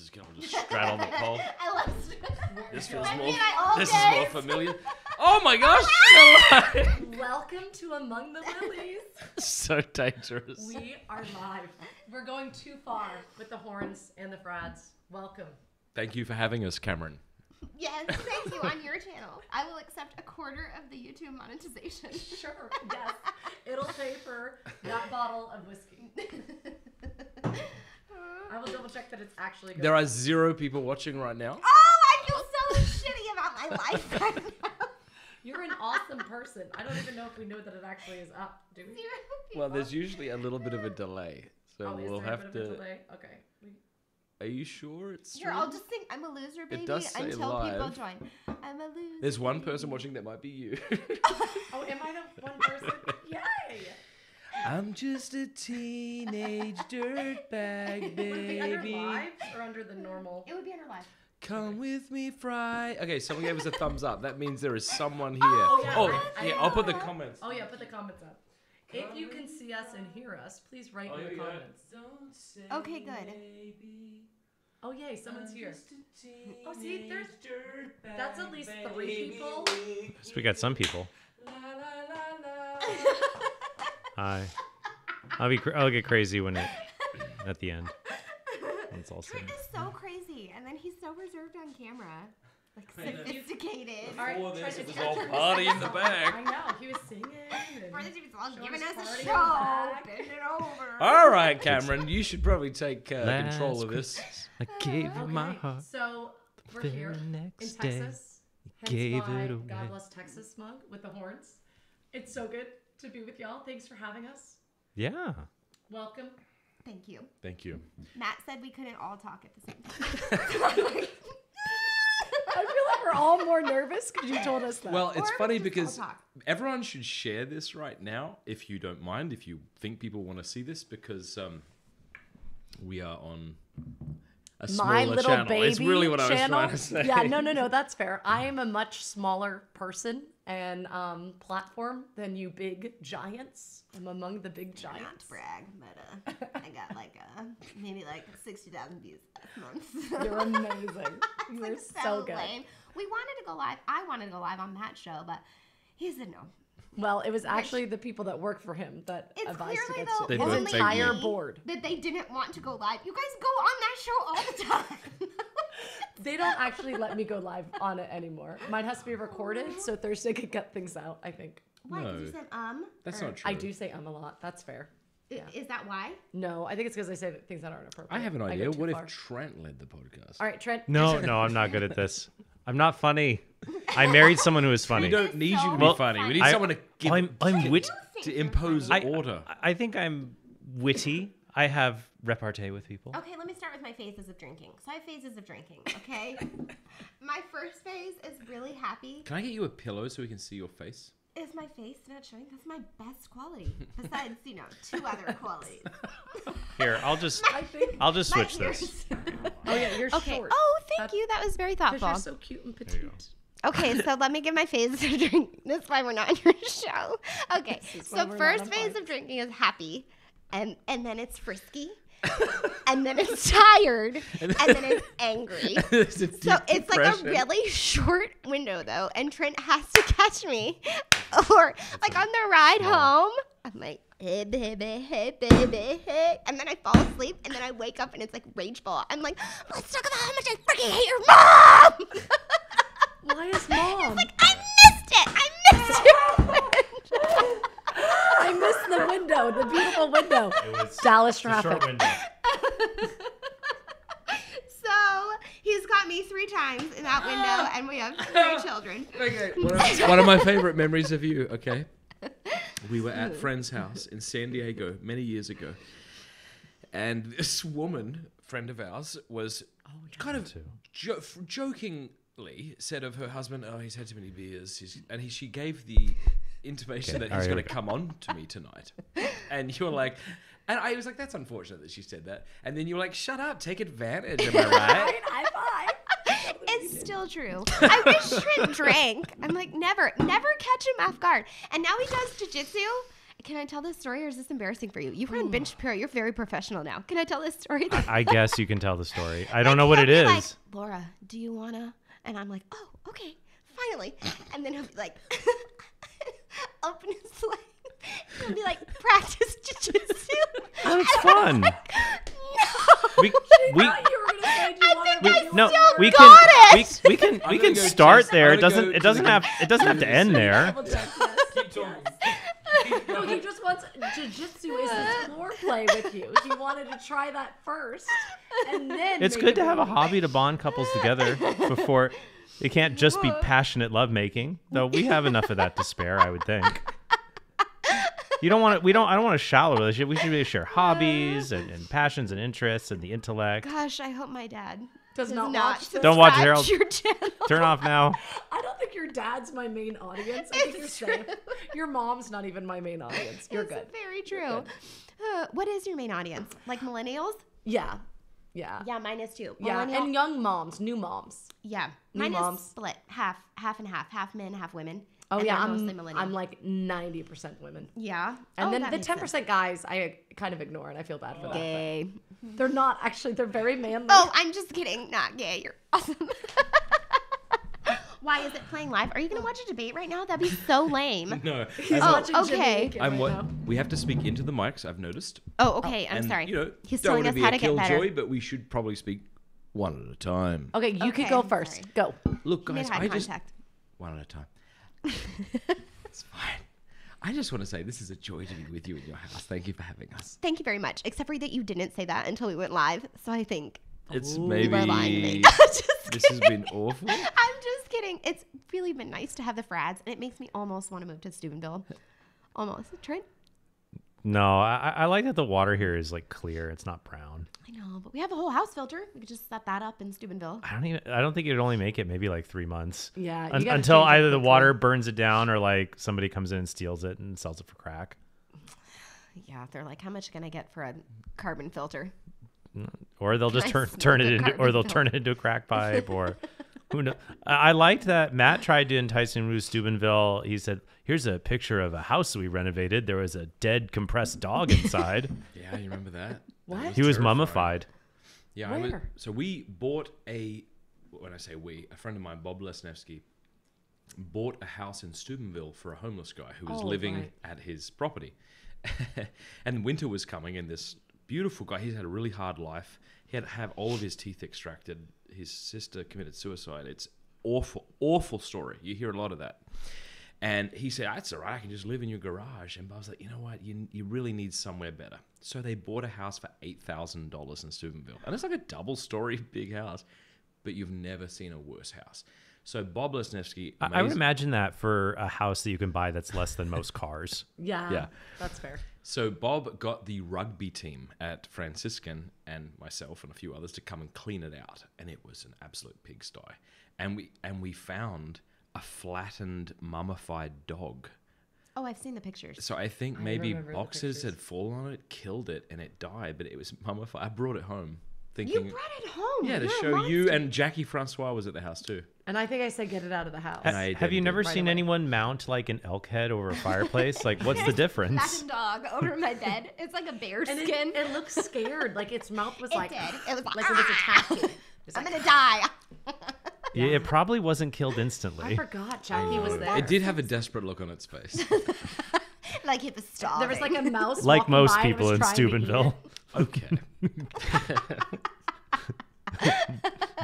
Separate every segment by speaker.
Speaker 1: Just gonna just straddle the pole.
Speaker 2: I love
Speaker 1: This feels
Speaker 2: I
Speaker 1: more.
Speaker 2: mean, I
Speaker 1: This is more
Speaker 2: days.
Speaker 1: familiar. Oh my gosh! Ah!
Speaker 3: Welcome to Among the Lilies.
Speaker 1: so dangerous.
Speaker 3: We are live. We're going too far with the horns and the Fradds. Welcome.
Speaker 1: Thank you for having us, Cameron.
Speaker 2: Yes, thank you on your channel. I will accept a quarter of the YouTube monetization.
Speaker 3: Sure. Yes. It'll pay for that bottle of whiskey. I will double check that it's actually good.
Speaker 1: There are zero people watching right now.
Speaker 2: Oh, I feel so shitty about my life right now.
Speaker 3: You're an awesome person. I don't even know if we know that it actually is up. Do we?
Speaker 1: Well, there's usually a little bit of a delay, so
Speaker 3: Oh, is
Speaker 1: we'll
Speaker 3: there a
Speaker 1: have
Speaker 3: bit of a
Speaker 1: to.
Speaker 3: delay? Okay.
Speaker 1: Are you sure it's
Speaker 2: Here,
Speaker 1: true?
Speaker 2: I'll just think I'm a loser, baby,
Speaker 1: does say
Speaker 2: until people
Speaker 1: live.
Speaker 2: join. I'm a loser.
Speaker 1: There's one person watching that might be you.
Speaker 3: Oh, am I the one person? Yay!
Speaker 1: I'm just a teenage dirtbag
Speaker 3: Would it be under
Speaker 1: baby.
Speaker 3: or under the normal?
Speaker 2: It would be under live.
Speaker 1: Come with me, Fry. Okay, someone gave us a thumbs up. That means there is someone oh, here.
Speaker 2: Oh,
Speaker 3: yeah,
Speaker 1: oh,
Speaker 3: I- I
Speaker 1: yeah,
Speaker 3: know.
Speaker 1: I'll put the comments.
Speaker 3: Oh yeah, put the comments up. If you can see us and hear us, please write in the comments.
Speaker 2: Don't say Okay, good.
Speaker 3: Oh yay, someone's here. Oh, see, there's that's at least three people.
Speaker 4: So we got some people. Hi. I'll be. Cr- I'll get crazy when it at the end. It's all said.
Speaker 2: Is so crazy, and then he's so reserved on camera. Like sophisticated.
Speaker 3: All right,
Speaker 1: Before
Speaker 3: Trent,
Speaker 1: this, it
Speaker 3: it's
Speaker 1: was all party in the
Speaker 3: something.
Speaker 1: back.
Speaker 3: I know he was singing. and-
Speaker 2: For the TV, all
Speaker 3: Showing
Speaker 2: giving
Speaker 3: us
Speaker 2: us a
Speaker 3: party
Speaker 2: show. Bend it over.
Speaker 1: All right, Cameron, you should probably take uh,
Speaker 4: Last
Speaker 1: control of this.
Speaker 4: I gave you my
Speaker 3: Okay,
Speaker 4: heart.
Speaker 3: so we're
Speaker 4: very
Speaker 3: here in
Speaker 4: next day,
Speaker 3: Texas. Hence
Speaker 4: gave
Speaker 3: my
Speaker 4: it away.
Speaker 3: God bless Texas mug with the horns. It's so good to be with y'all. Thanks for having us.
Speaker 4: Yeah.
Speaker 3: Welcome.
Speaker 2: Thank you.
Speaker 1: Thank you.
Speaker 2: Matt said we couldn't all talk at the same time.
Speaker 3: I feel like we're all more nervous because you told us that.
Speaker 1: Well, it's
Speaker 2: Or we
Speaker 1: funny
Speaker 2: could just
Speaker 1: because
Speaker 2: all talk.
Speaker 1: everyone should share this right now, if you don't mind, if you think people want to see this, because um, we are on a smaller
Speaker 3: my little
Speaker 1: channel.
Speaker 3: baby
Speaker 1: it's really what
Speaker 3: channel.
Speaker 1: I was trying to say.
Speaker 3: Yeah, no, no, no, that's fair. I am a much smaller person and um, platform than you big giants. I'm among the big giants.
Speaker 2: Not to
Speaker 3: giants.
Speaker 2: brag, but uh, I got like uh, maybe like sixty thousand views last month.
Speaker 3: You're amazing. You're
Speaker 2: like
Speaker 3: so good.
Speaker 2: lame. We wanted to go live. I wanted to go live on that show, but he said no.
Speaker 3: Well, it was actually the people that work for him that
Speaker 2: It's
Speaker 3: advised
Speaker 2: clearly
Speaker 3: against
Speaker 2: the
Speaker 3: it.
Speaker 1: They
Speaker 3: His entire board.
Speaker 2: that they didn't want to go live. You guys go on that show all the time.
Speaker 3: They don't actually let me go live on it anymore. Mine has to be recorded, so Thursday could cut things out. I think.
Speaker 2: Why? Because you
Speaker 1: No.
Speaker 2: said um.
Speaker 1: That's
Speaker 2: or-
Speaker 1: not true.
Speaker 3: I do say um a lot. That's fair.
Speaker 2: I- Is that why?
Speaker 3: No, I think it's because I say things that aren't appropriate.
Speaker 1: I have an idea. What
Speaker 3: far.
Speaker 1: if Trent led the podcast?
Speaker 3: All right, Trent.
Speaker 4: No, no, I'm not good at this. I'm not funny. I married someone who is
Speaker 1: We
Speaker 4: funny.
Speaker 1: We don't need you to be
Speaker 4: Well,
Speaker 1: funny. We need
Speaker 4: I-
Speaker 1: someone to give,
Speaker 4: I'm, I'm wit.
Speaker 1: To impose
Speaker 2: funny.
Speaker 4: I,
Speaker 1: order.
Speaker 4: I think I'm witty. I have repartee with people.
Speaker 2: Okay, let me start with my phases of drinking. So I have phases of drinking, okay? my first phase is really happy.
Speaker 1: Can I get you a pillow so we can see your face?
Speaker 2: Is my face not showing? That's my best quality. Besides, you know, two other qualities.
Speaker 4: Here, I'll just
Speaker 3: I think.
Speaker 4: I'll just
Speaker 2: My
Speaker 4: switch this.
Speaker 2: ears.
Speaker 3: Oh yeah, you're
Speaker 2: Okay.
Speaker 3: short.
Speaker 2: Oh, thank
Speaker 3: That's-
Speaker 2: you. That was very thoughtful.
Speaker 3: you're so cute and petite.
Speaker 2: Okay, so let me give my phase of drinking. That's why we're not on your show. Okay,
Speaker 3: This is why
Speaker 2: so first phase of drinking is happy, and and then it's frisky, and then it's tired, and then it's angry.
Speaker 1: It's
Speaker 2: So it's like a really short window though, and Trent has to catch me, or like on the ride home, I'm like. Hey baby, hey baby, hey, and then I fall asleep, and then I wake up and it's like rageful. I'm like, let's talk about how much I freaking hate your mom.
Speaker 3: Why is mom?
Speaker 2: like I missed it. I missed it.
Speaker 3: I missed the window, the beautiful window. It was Dallas traffic.
Speaker 2: so he's got me three times in that window, and we have three children.
Speaker 1: Okay, one of, one of my favorite memories of you. Okay, we were at friend's house in San Diego many years ago, and this woman, friend of ours, was oh, kind of jo- f- jokingly said of her husband, "Oh, he's had too many beers," he's, and he, she gave the intimation
Speaker 4: Okay,
Speaker 1: that he's
Speaker 4: all
Speaker 1: going to come on to me tonight, and you were like. And I was like, "That's unfortunate that she said that." And then you were like, "Shut up, take advantage." Am I right?
Speaker 3: High five.
Speaker 2: It's still true. I wish Trent drank. I'm like, never, never catch him off guard. And now he does jujitsu, Can I tell this story or is this embarrassing for you? You were on Ben Shapiro. You're very professional now. Can I tell this story?
Speaker 4: I guess you can tell the story. I don't know what
Speaker 2: he'll
Speaker 4: it
Speaker 2: be
Speaker 4: is.
Speaker 2: Like, Laura, do you wanna? And I'm like, oh, okay, finally. And then he'll be like, open his leg. He'll be like, practice jujitsu.
Speaker 4: Oh, it's fun.
Speaker 2: like, no.
Speaker 4: we we
Speaker 3: thought you were gonna say, do you
Speaker 2: I think I
Speaker 4: no
Speaker 2: still
Speaker 4: we
Speaker 2: got
Speaker 4: can we,
Speaker 2: it.
Speaker 4: we can we can start there. It doesn't it doesn't have it doesn't have to end there.
Speaker 3: Double check, yes.
Speaker 1: Keep talking.
Speaker 3: No, he just wants jujitsu is his floor play with you. He wanted to try that first, and then
Speaker 4: It's good to have a hobby to bond couples together before it can't just be passionate lovemaking. Though we have enough of that to spare, I would think. You don't want to. We don't. I don't want a shallow relationship. We should really share hobbies and, and passions and interests and the intellect.
Speaker 2: Gosh, I hope my dad
Speaker 3: Does not watch this.
Speaker 4: Don't watch Harold.
Speaker 2: Your channel.
Speaker 4: Turn off now.
Speaker 3: I don't think your dad's my main audience. I think
Speaker 2: It's
Speaker 3: you're safe. Your mom's not even my main audience. You're
Speaker 2: It's
Speaker 3: good.
Speaker 2: Very true. Uh, what is your main audience? Like millennials?
Speaker 3: Yeah, yeah,
Speaker 2: Yeah, mine is too.
Speaker 3: yeah. And young moms, new moms.
Speaker 2: yeah,
Speaker 3: new
Speaker 2: mine
Speaker 3: moms.
Speaker 2: is split half, half and half, half men, half women.
Speaker 3: Oh
Speaker 2: And
Speaker 3: yeah, I'm
Speaker 2: mostly millennial.
Speaker 3: I'm like ninety percent women.
Speaker 2: yeah,
Speaker 3: And
Speaker 2: Oh,
Speaker 3: then
Speaker 2: that
Speaker 3: the
Speaker 2: makes
Speaker 3: ten
Speaker 2: sense.
Speaker 3: percent guys, I kind of ignore, and I feel bad for that.
Speaker 2: gay.
Speaker 3: They're not actually. They're very manly.
Speaker 2: Oh, I'm just kidding. Not gay. You're awesome. Why is it playing live? Are you gonna watch a debate right now? That'd be so lame.
Speaker 1: No,
Speaker 3: He's
Speaker 2: Oh,
Speaker 3: watching
Speaker 2: okay.
Speaker 1: I'm
Speaker 3: right
Speaker 1: what we have to speak into the mics. I've noticed.
Speaker 2: Oh, okay. I'm
Speaker 1: and,
Speaker 2: sorry.
Speaker 1: You know,
Speaker 2: He's telling us
Speaker 1: be
Speaker 2: how
Speaker 1: a
Speaker 2: to get better.
Speaker 1: killjoy, but we should probably speak one at a time.
Speaker 3: Okay, you
Speaker 2: Okay,
Speaker 3: could go
Speaker 2: I'm
Speaker 3: first.
Speaker 2: sorry.
Speaker 3: Go.
Speaker 1: Look,
Speaker 2: You made
Speaker 1: guys,
Speaker 2: eye
Speaker 1: I just
Speaker 2: contact.
Speaker 1: one at a time. it's fine. I just want to say this is a joy to be with you in your house. Thank you for having us.
Speaker 2: Thank you very much. Except for that you didn't say that until we went live. So I think
Speaker 1: It's
Speaker 2: you
Speaker 1: maybe
Speaker 2: were lying to me. Just
Speaker 1: this has been awful.
Speaker 2: I'm just kidding. It's really been nice to have the Fradds, and it makes me almost want to move to Steubenville. Almost. Trent?
Speaker 4: No, I, I like that the water here is like clear. It's not brown.
Speaker 2: I know, but we have a whole house filter. We could just set that up in Steubenville.
Speaker 4: I don't even. I don't think it'd only make it maybe like three months.
Speaker 3: Yeah,
Speaker 4: Un- until either the
Speaker 3: quickly.
Speaker 4: water burns it down or like somebody comes in and steals it and sells it for crack.
Speaker 2: Yeah, they're like, how much can I get for a carbon filter?
Speaker 4: Or they'll just turn turn it into, or they'll
Speaker 2: filter?
Speaker 4: turn it into a crack pipe, or who knows. I I liked that Matt tried to entice him to Steubenville. He said, "Here's a picture of a house we renovated. There was a dead compressed dog inside.
Speaker 1: Yeah, you remember that?
Speaker 3: What?
Speaker 4: he was
Speaker 1: terrifying.
Speaker 4: mummified."
Speaker 1: Yeah, I was, so we bought a. When I say we, a friend of mine, Bob Lesnevsky, bought a house in Steubenville for a homeless guy who was
Speaker 3: Oh,
Speaker 1: living
Speaker 3: right.
Speaker 1: at his property. and winter was coming, and this beautiful guy, he's had a really hard life. He had to have all of his teeth extracted. His sister committed suicide. It's awful, awful story. You hear a lot of that. And he said, ah, That's all right. I can just live in your garage. And Bob's like, You know what? You, you really need somewhere better. So they bought a house for $8,000 in Steubenville. And it's like a double story big house, but you've never seen a worse house. So Bob Lesnevsky,
Speaker 4: I, I would imagine that for a house that you can buy that's less than most cars.
Speaker 3: Yeah,
Speaker 1: Yeah.
Speaker 3: that's fair.
Speaker 1: So Bob got the rugby team at Franciscan and myself and a few others to come and clean it out, and it was an absolute pigsty. And we and we found a flattened, mummified dog.
Speaker 2: Oh, I've seen the pictures.
Speaker 1: So I think
Speaker 3: I
Speaker 1: maybe
Speaker 3: remember
Speaker 1: boxes had fallen on it, killed it, and it died. But it was mummified. I brought it home,
Speaker 2: You brought it home.
Speaker 1: yeah, to
Speaker 2: You're a
Speaker 1: show you.
Speaker 2: monster.
Speaker 1: And Jackie Francois was at the house too.
Speaker 3: And I think I said get it out of the house.
Speaker 1: And I
Speaker 4: Have you
Speaker 1: didn't
Speaker 4: never
Speaker 1: do it.
Speaker 4: seen
Speaker 3: away.
Speaker 4: anyone mount like an elk head over a fireplace? like, what's the difference?
Speaker 2: Latin dog over my bed. It's like a bear
Speaker 3: and it,
Speaker 2: skin.
Speaker 3: it looks scared. Like its mouth was
Speaker 2: It
Speaker 3: like,
Speaker 2: did. It was
Speaker 3: like it was
Speaker 2: "Ah."
Speaker 3: attacking. It's
Speaker 2: I'm
Speaker 3: like,
Speaker 2: gonna die.
Speaker 4: Yeah, it probably wasn't killed instantly.
Speaker 3: I
Speaker 4: instantly.
Speaker 3: forgot Jackie was there.
Speaker 1: It did have a desperate look on its face.
Speaker 2: like it was starving.
Speaker 3: There was like a mouse.
Speaker 4: Like
Speaker 3: walking
Speaker 4: most
Speaker 3: by and it
Speaker 4: people
Speaker 3: was
Speaker 4: in
Speaker 3: trying to eat
Speaker 4: Steubenville.
Speaker 1: okay.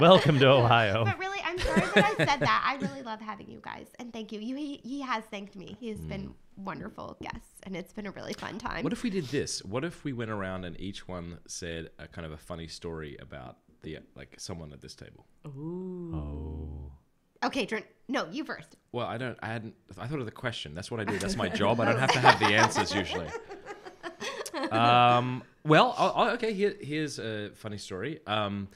Speaker 4: Welcome to Ohio.
Speaker 2: But really, I'm sorry that I said that. I really love having you guys, and thank you. You he, he has thanked me. He has been wonderful guests, and it's been a really fun time.
Speaker 1: What if we did this? What if we went around and each one said a kind of a funny story about the like someone at this table?
Speaker 4: Oh.
Speaker 2: okay, Trent. No, you first.
Speaker 1: Well, I don't. I hadn't. I thought of the question. That's what I do. That's my job. I don't have to have the answers usually. Um. Well. I'll, I'll- okay. Here, here's a funny story. Um,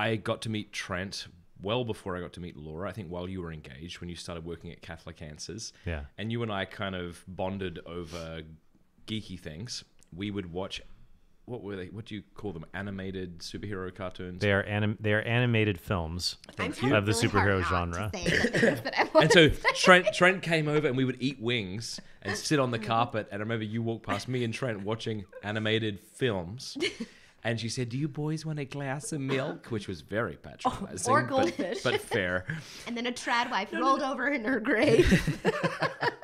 Speaker 1: I got to meet Trent well before I got to meet Laura. I think while you were engaged when you started working at Catholic Answers.
Speaker 4: Yeah.
Speaker 1: And you and I kind of bonded over geeky things. We would watch what were they? What do you call them? Animated superhero cartoons.
Speaker 4: They are anim- they are animated films.
Speaker 2: I'm
Speaker 1: you.
Speaker 4: Of the
Speaker 2: really hard
Speaker 4: superhero genre.
Speaker 2: To say the things that I want
Speaker 1: and so. Trent Trent came over and we would eat wings and sit on the carpet. And I remember you walked past me and Trent watching animated films. And she said, "Do you boys want a glass of milk?" Which was very oh, patronizing,
Speaker 3: or
Speaker 1: but-
Speaker 3: goldfish.
Speaker 1: but, fair.
Speaker 2: and then a trad wife rolled over in her grave.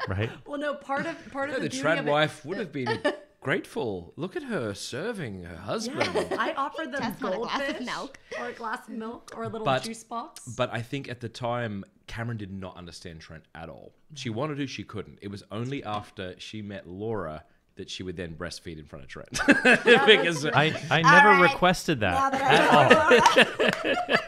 Speaker 4: Right.
Speaker 3: Well, no, part of part of the,
Speaker 1: the
Speaker 3: beauty
Speaker 1: trad
Speaker 3: of it-
Speaker 1: wife would have been grateful. Look at her serving her husband.
Speaker 3: Yeah, I offered them
Speaker 2: Just want a glass of milk.
Speaker 3: or a glass of milk or a little
Speaker 1: But-
Speaker 3: juice box.
Speaker 1: But I think at the time, Cameron did not understand Trent at all. She wanted to, she couldn't. It was only after she met Laura that she would then breastfeed in front of Trent. because uh,
Speaker 4: I, I never
Speaker 2: right.
Speaker 4: requested that
Speaker 2: that
Speaker 4: at all.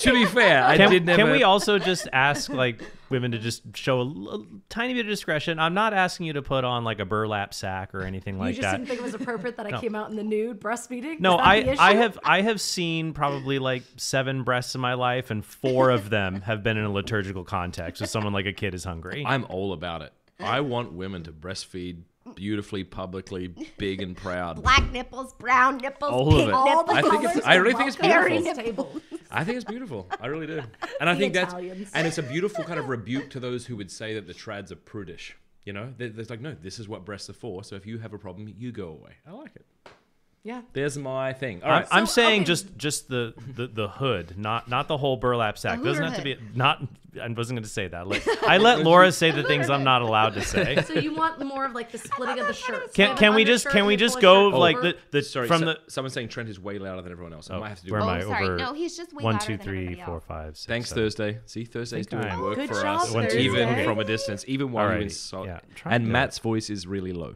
Speaker 1: to be fair, I
Speaker 4: Can,
Speaker 1: did never.
Speaker 4: can we also just ask like women to just show a tiny bit of discretion? I'm not asking you to put on like a burlap sack or anything
Speaker 3: you
Speaker 4: like that.
Speaker 3: You just didn't think it was appropriate that I came out in the nude breastfeeding?
Speaker 4: No, I, I have I have seen probably like seven breasts in my life, and four of them have been in a liturgical context with someone like a kid is hungry.
Speaker 1: I'm all about it. I want women to breastfeed beautifully, publicly, big and proud.
Speaker 2: Black nipples, brown nipples,
Speaker 1: All of
Speaker 2: pink
Speaker 1: it.
Speaker 3: All the
Speaker 1: I think it's- I really think it's
Speaker 2: beautiful.
Speaker 1: I think it's beautiful. I really do. And I think that's
Speaker 3: Italians.
Speaker 1: and it's a beautiful kind of rebuke to those who would say that the trads are prudish. You know, there's like, no, this is what breasts are for. So if you have a problem, you go away. I like it.
Speaker 3: Yeah.
Speaker 1: There's my thing. All
Speaker 4: I'm. I'm saying
Speaker 3: okay.
Speaker 4: just just the, the the hood, not not the whole burlap sack. Doesn't have to be not. I wasn't going to say that. Let, I let Laura say the things I'm not allowed to say.
Speaker 3: So you want more of like the splitting of the shirts?
Speaker 4: Can,
Speaker 3: Have
Speaker 4: can we just can we just go
Speaker 3: shirt
Speaker 4: like the, the uh-huh.
Speaker 1: Sorry,
Speaker 4: from
Speaker 1: so-
Speaker 4: the
Speaker 1: someone's saying Trent is way louder than everyone else. I
Speaker 4: Oh,
Speaker 1: might have to do
Speaker 4: where
Speaker 1: it.
Speaker 4: am
Speaker 2: Oh,
Speaker 4: I
Speaker 2: sorry.
Speaker 4: over
Speaker 2: No, he's just way
Speaker 4: one
Speaker 2: than
Speaker 4: three
Speaker 2: everybody
Speaker 4: four
Speaker 2: else.
Speaker 4: five six.
Speaker 1: Thanks,
Speaker 4: seven.
Speaker 1: Thursday. See, Thursday's
Speaker 4: Think
Speaker 1: doing
Speaker 4: I'm-
Speaker 1: work
Speaker 3: Good
Speaker 1: for
Speaker 3: job,
Speaker 1: us,
Speaker 4: Thursday.
Speaker 1: even from a distance, even while you
Speaker 4: Alrighty.
Speaker 1: insult.
Speaker 4: Yeah,
Speaker 1: and Matt's voice is really low.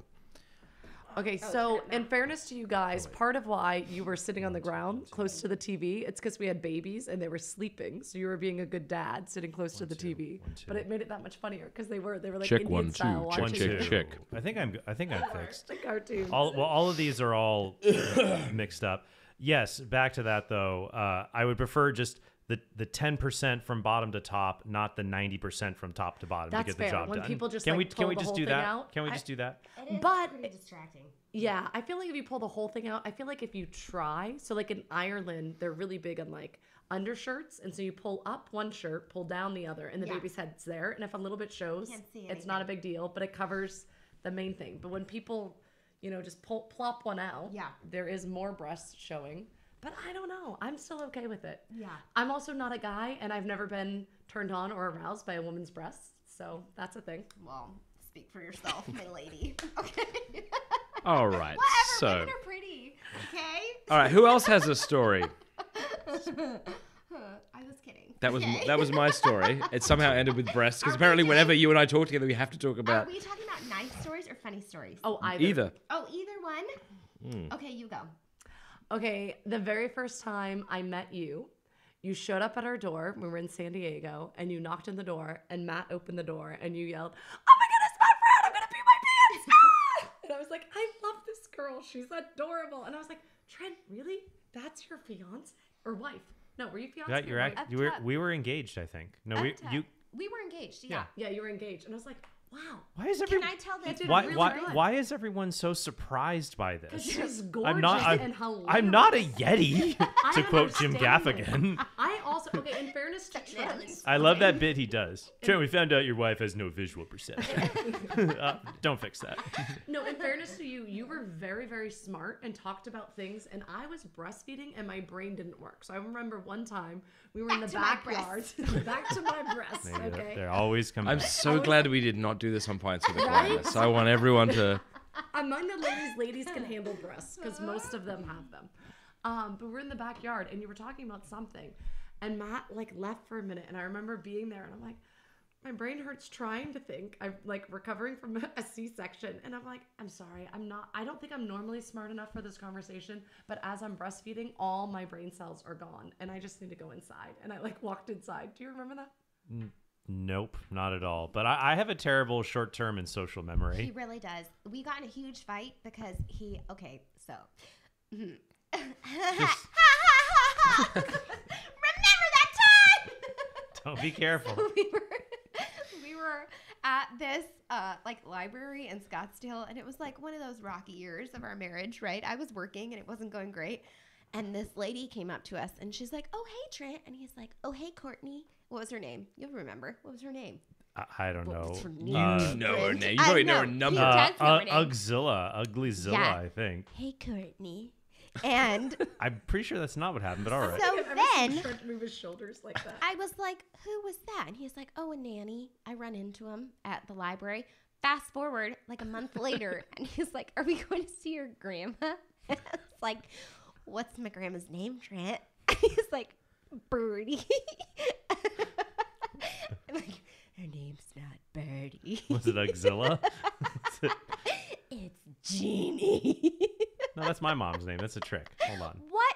Speaker 3: Okay, so in fairness to you guys, part of why you were sitting on the ground close to the TV, it's because we had babies and they were sleeping. So you were being a good dad, sitting close to the TV. But it made it that much funnier because they were they were like
Speaker 1: Check
Speaker 3: Indian
Speaker 1: one, two,
Speaker 3: style
Speaker 1: check,
Speaker 3: watching
Speaker 1: check,
Speaker 3: the-
Speaker 1: check.
Speaker 4: I think I'm I think I'm fixed.
Speaker 3: the cartoons.
Speaker 4: All well, all of these are all mixed up. Yes, back to that though. Uh, I would prefer just the the ten percent from bottom to top, not the ninety percent from top to bottom
Speaker 3: That's
Speaker 4: to get
Speaker 3: fair.
Speaker 4: the job
Speaker 3: When
Speaker 4: done.
Speaker 3: people just,
Speaker 4: can
Speaker 3: like,
Speaker 4: we can
Speaker 3: pull
Speaker 4: we just do that?
Speaker 3: out,
Speaker 4: Can we
Speaker 3: I-
Speaker 4: just do that?
Speaker 3: But
Speaker 2: distracting.
Speaker 3: Yeah, I feel like if you pull the whole thing out, I feel like if you try, so like in Ireland, they're really big on like undershirts, and so you pull up one shirt, pull down the other, and the
Speaker 2: Yeah.
Speaker 3: baby's head's there, and if a little bit shows, it's not a big deal, but it covers the main thing. But when people, you know, just pull plop one out,
Speaker 2: Yeah.
Speaker 3: there is more breast showing. But I don't know. I'm still okay with it.
Speaker 2: Yeah.
Speaker 3: I'm also not a guy, and I've never been turned on or aroused by a woman's breasts, so that's a thing.
Speaker 2: Well, speak for yourself, my lady. Okay.
Speaker 1: All right.
Speaker 2: Whatever.
Speaker 1: So,
Speaker 2: Women are pretty. Okay.
Speaker 1: all right. Who else has a story?
Speaker 2: I was kidding.
Speaker 1: That was
Speaker 2: Okay.
Speaker 1: that was my story. It somehow ended with breasts because apparently, whenever you and I talk together, we have to talk about.
Speaker 2: Are
Speaker 1: about
Speaker 2: we talking about nice stories or funny stories?
Speaker 3: Oh, either.
Speaker 1: either.
Speaker 2: Oh, either one. Hmm. Okay, you go.
Speaker 3: Okay, the very first time I met you, you showed up at our door. We were in San Diego, and you knocked on the door, and Matt opened the door, and you yelled, "Oh my goodness, my friend! I'm gonna pee my pants!" Ah! and I was like, "I love this girl. She's adorable." And I was like, "Trent, really? That's your fiance or wife? No, were you fiance?
Speaker 4: That you're act, you were we were engaged. I think. No, we
Speaker 2: Uptech.
Speaker 4: you.
Speaker 2: We were engaged. Yeah.
Speaker 3: Yeah, you were engaged, and I was like, "Wow."
Speaker 4: Why is
Speaker 2: Can
Speaker 4: everyone?
Speaker 2: I tell
Speaker 3: did
Speaker 4: Why
Speaker 3: really
Speaker 4: why why is everyone so surprised by this?
Speaker 3: She's gorgeous
Speaker 4: I'm not. I'm,
Speaker 3: and hilarious.
Speaker 4: I'm not a yeti. To quote Jim. Gaffigan.
Speaker 3: I okay. In fairness to Trent,
Speaker 4: I love that bit he does. Trent, we found out your wife has no visual perception. uh, don't fix that.
Speaker 3: No, in fairness to you, you were very, very smart and talked about things, and I was breastfeeding and my brain didn't work. So I remember one time we were in the
Speaker 2: Back to my
Speaker 3: backyard. back to my breasts.
Speaker 4: Maybe they're,
Speaker 3: okay.
Speaker 4: they're always coming.
Speaker 1: I'm
Speaker 4: back.
Speaker 1: so glad we did not do this on Pints with the
Speaker 3: Right?
Speaker 1: Gladness. I want everyone to.
Speaker 3: Among the ladies, ladies can handle breasts because most of them have them. Um, but we're in the backyard and you were talking about something, and Matt like left for a minute, and I remember being there, and I'm like, my brain hurts trying to think. I'm like recovering from a C-section, and I'm like, I'm sorry, I'm not. I don't think I'm normally smart enough for this conversation, but as I'm breastfeeding, all my brain cells are gone, and I just need to go inside. And I like walked inside. Do you remember that?
Speaker 4: Nope, not at all. But I, I have a terrible short term and social memory.
Speaker 2: He really does. We got in a huge fight because he. Okay, so. Remember that time?
Speaker 4: Don't be careful.
Speaker 2: we were we were at this uh, like library in Scottsdale, and it was like one of those rocky years of our marriage, right? I was working and it wasn't going great. And this lady came up to us and she's like, "Oh hey Trent," and he's like, "Oh hey Courtney." What was her name? You'll remember. What was her name?
Speaker 4: I, I don't
Speaker 2: What
Speaker 4: know.
Speaker 1: You?
Speaker 4: Uh,
Speaker 1: know her name. You
Speaker 2: I
Speaker 1: probably know her number.
Speaker 2: You
Speaker 4: Uh,
Speaker 2: does know her
Speaker 4: uh. Ugzilla, Ugly Zilla,
Speaker 2: Yeah.
Speaker 4: I think.
Speaker 2: Hey Courtney. And
Speaker 4: I'm pretty sure that's not what happened, but all right.
Speaker 2: so
Speaker 3: I've ever seen
Speaker 2: then
Speaker 3: move his shoulders like that.
Speaker 2: I was like, who was that? And he's like, oh, a nanny. I run into him at the library. Fast forward like a month later, and he's like, are we going to see your grandma? it's like, what's my grandma's name, Trent? And he's like, Birdie. I'm like, her name's not Birdie.
Speaker 4: Was it Ugzilla?
Speaker 2: it's Jeannie.
Speaker 4: No, that's my mom's name. That's a trick. Hold on.
Speaker 2: What?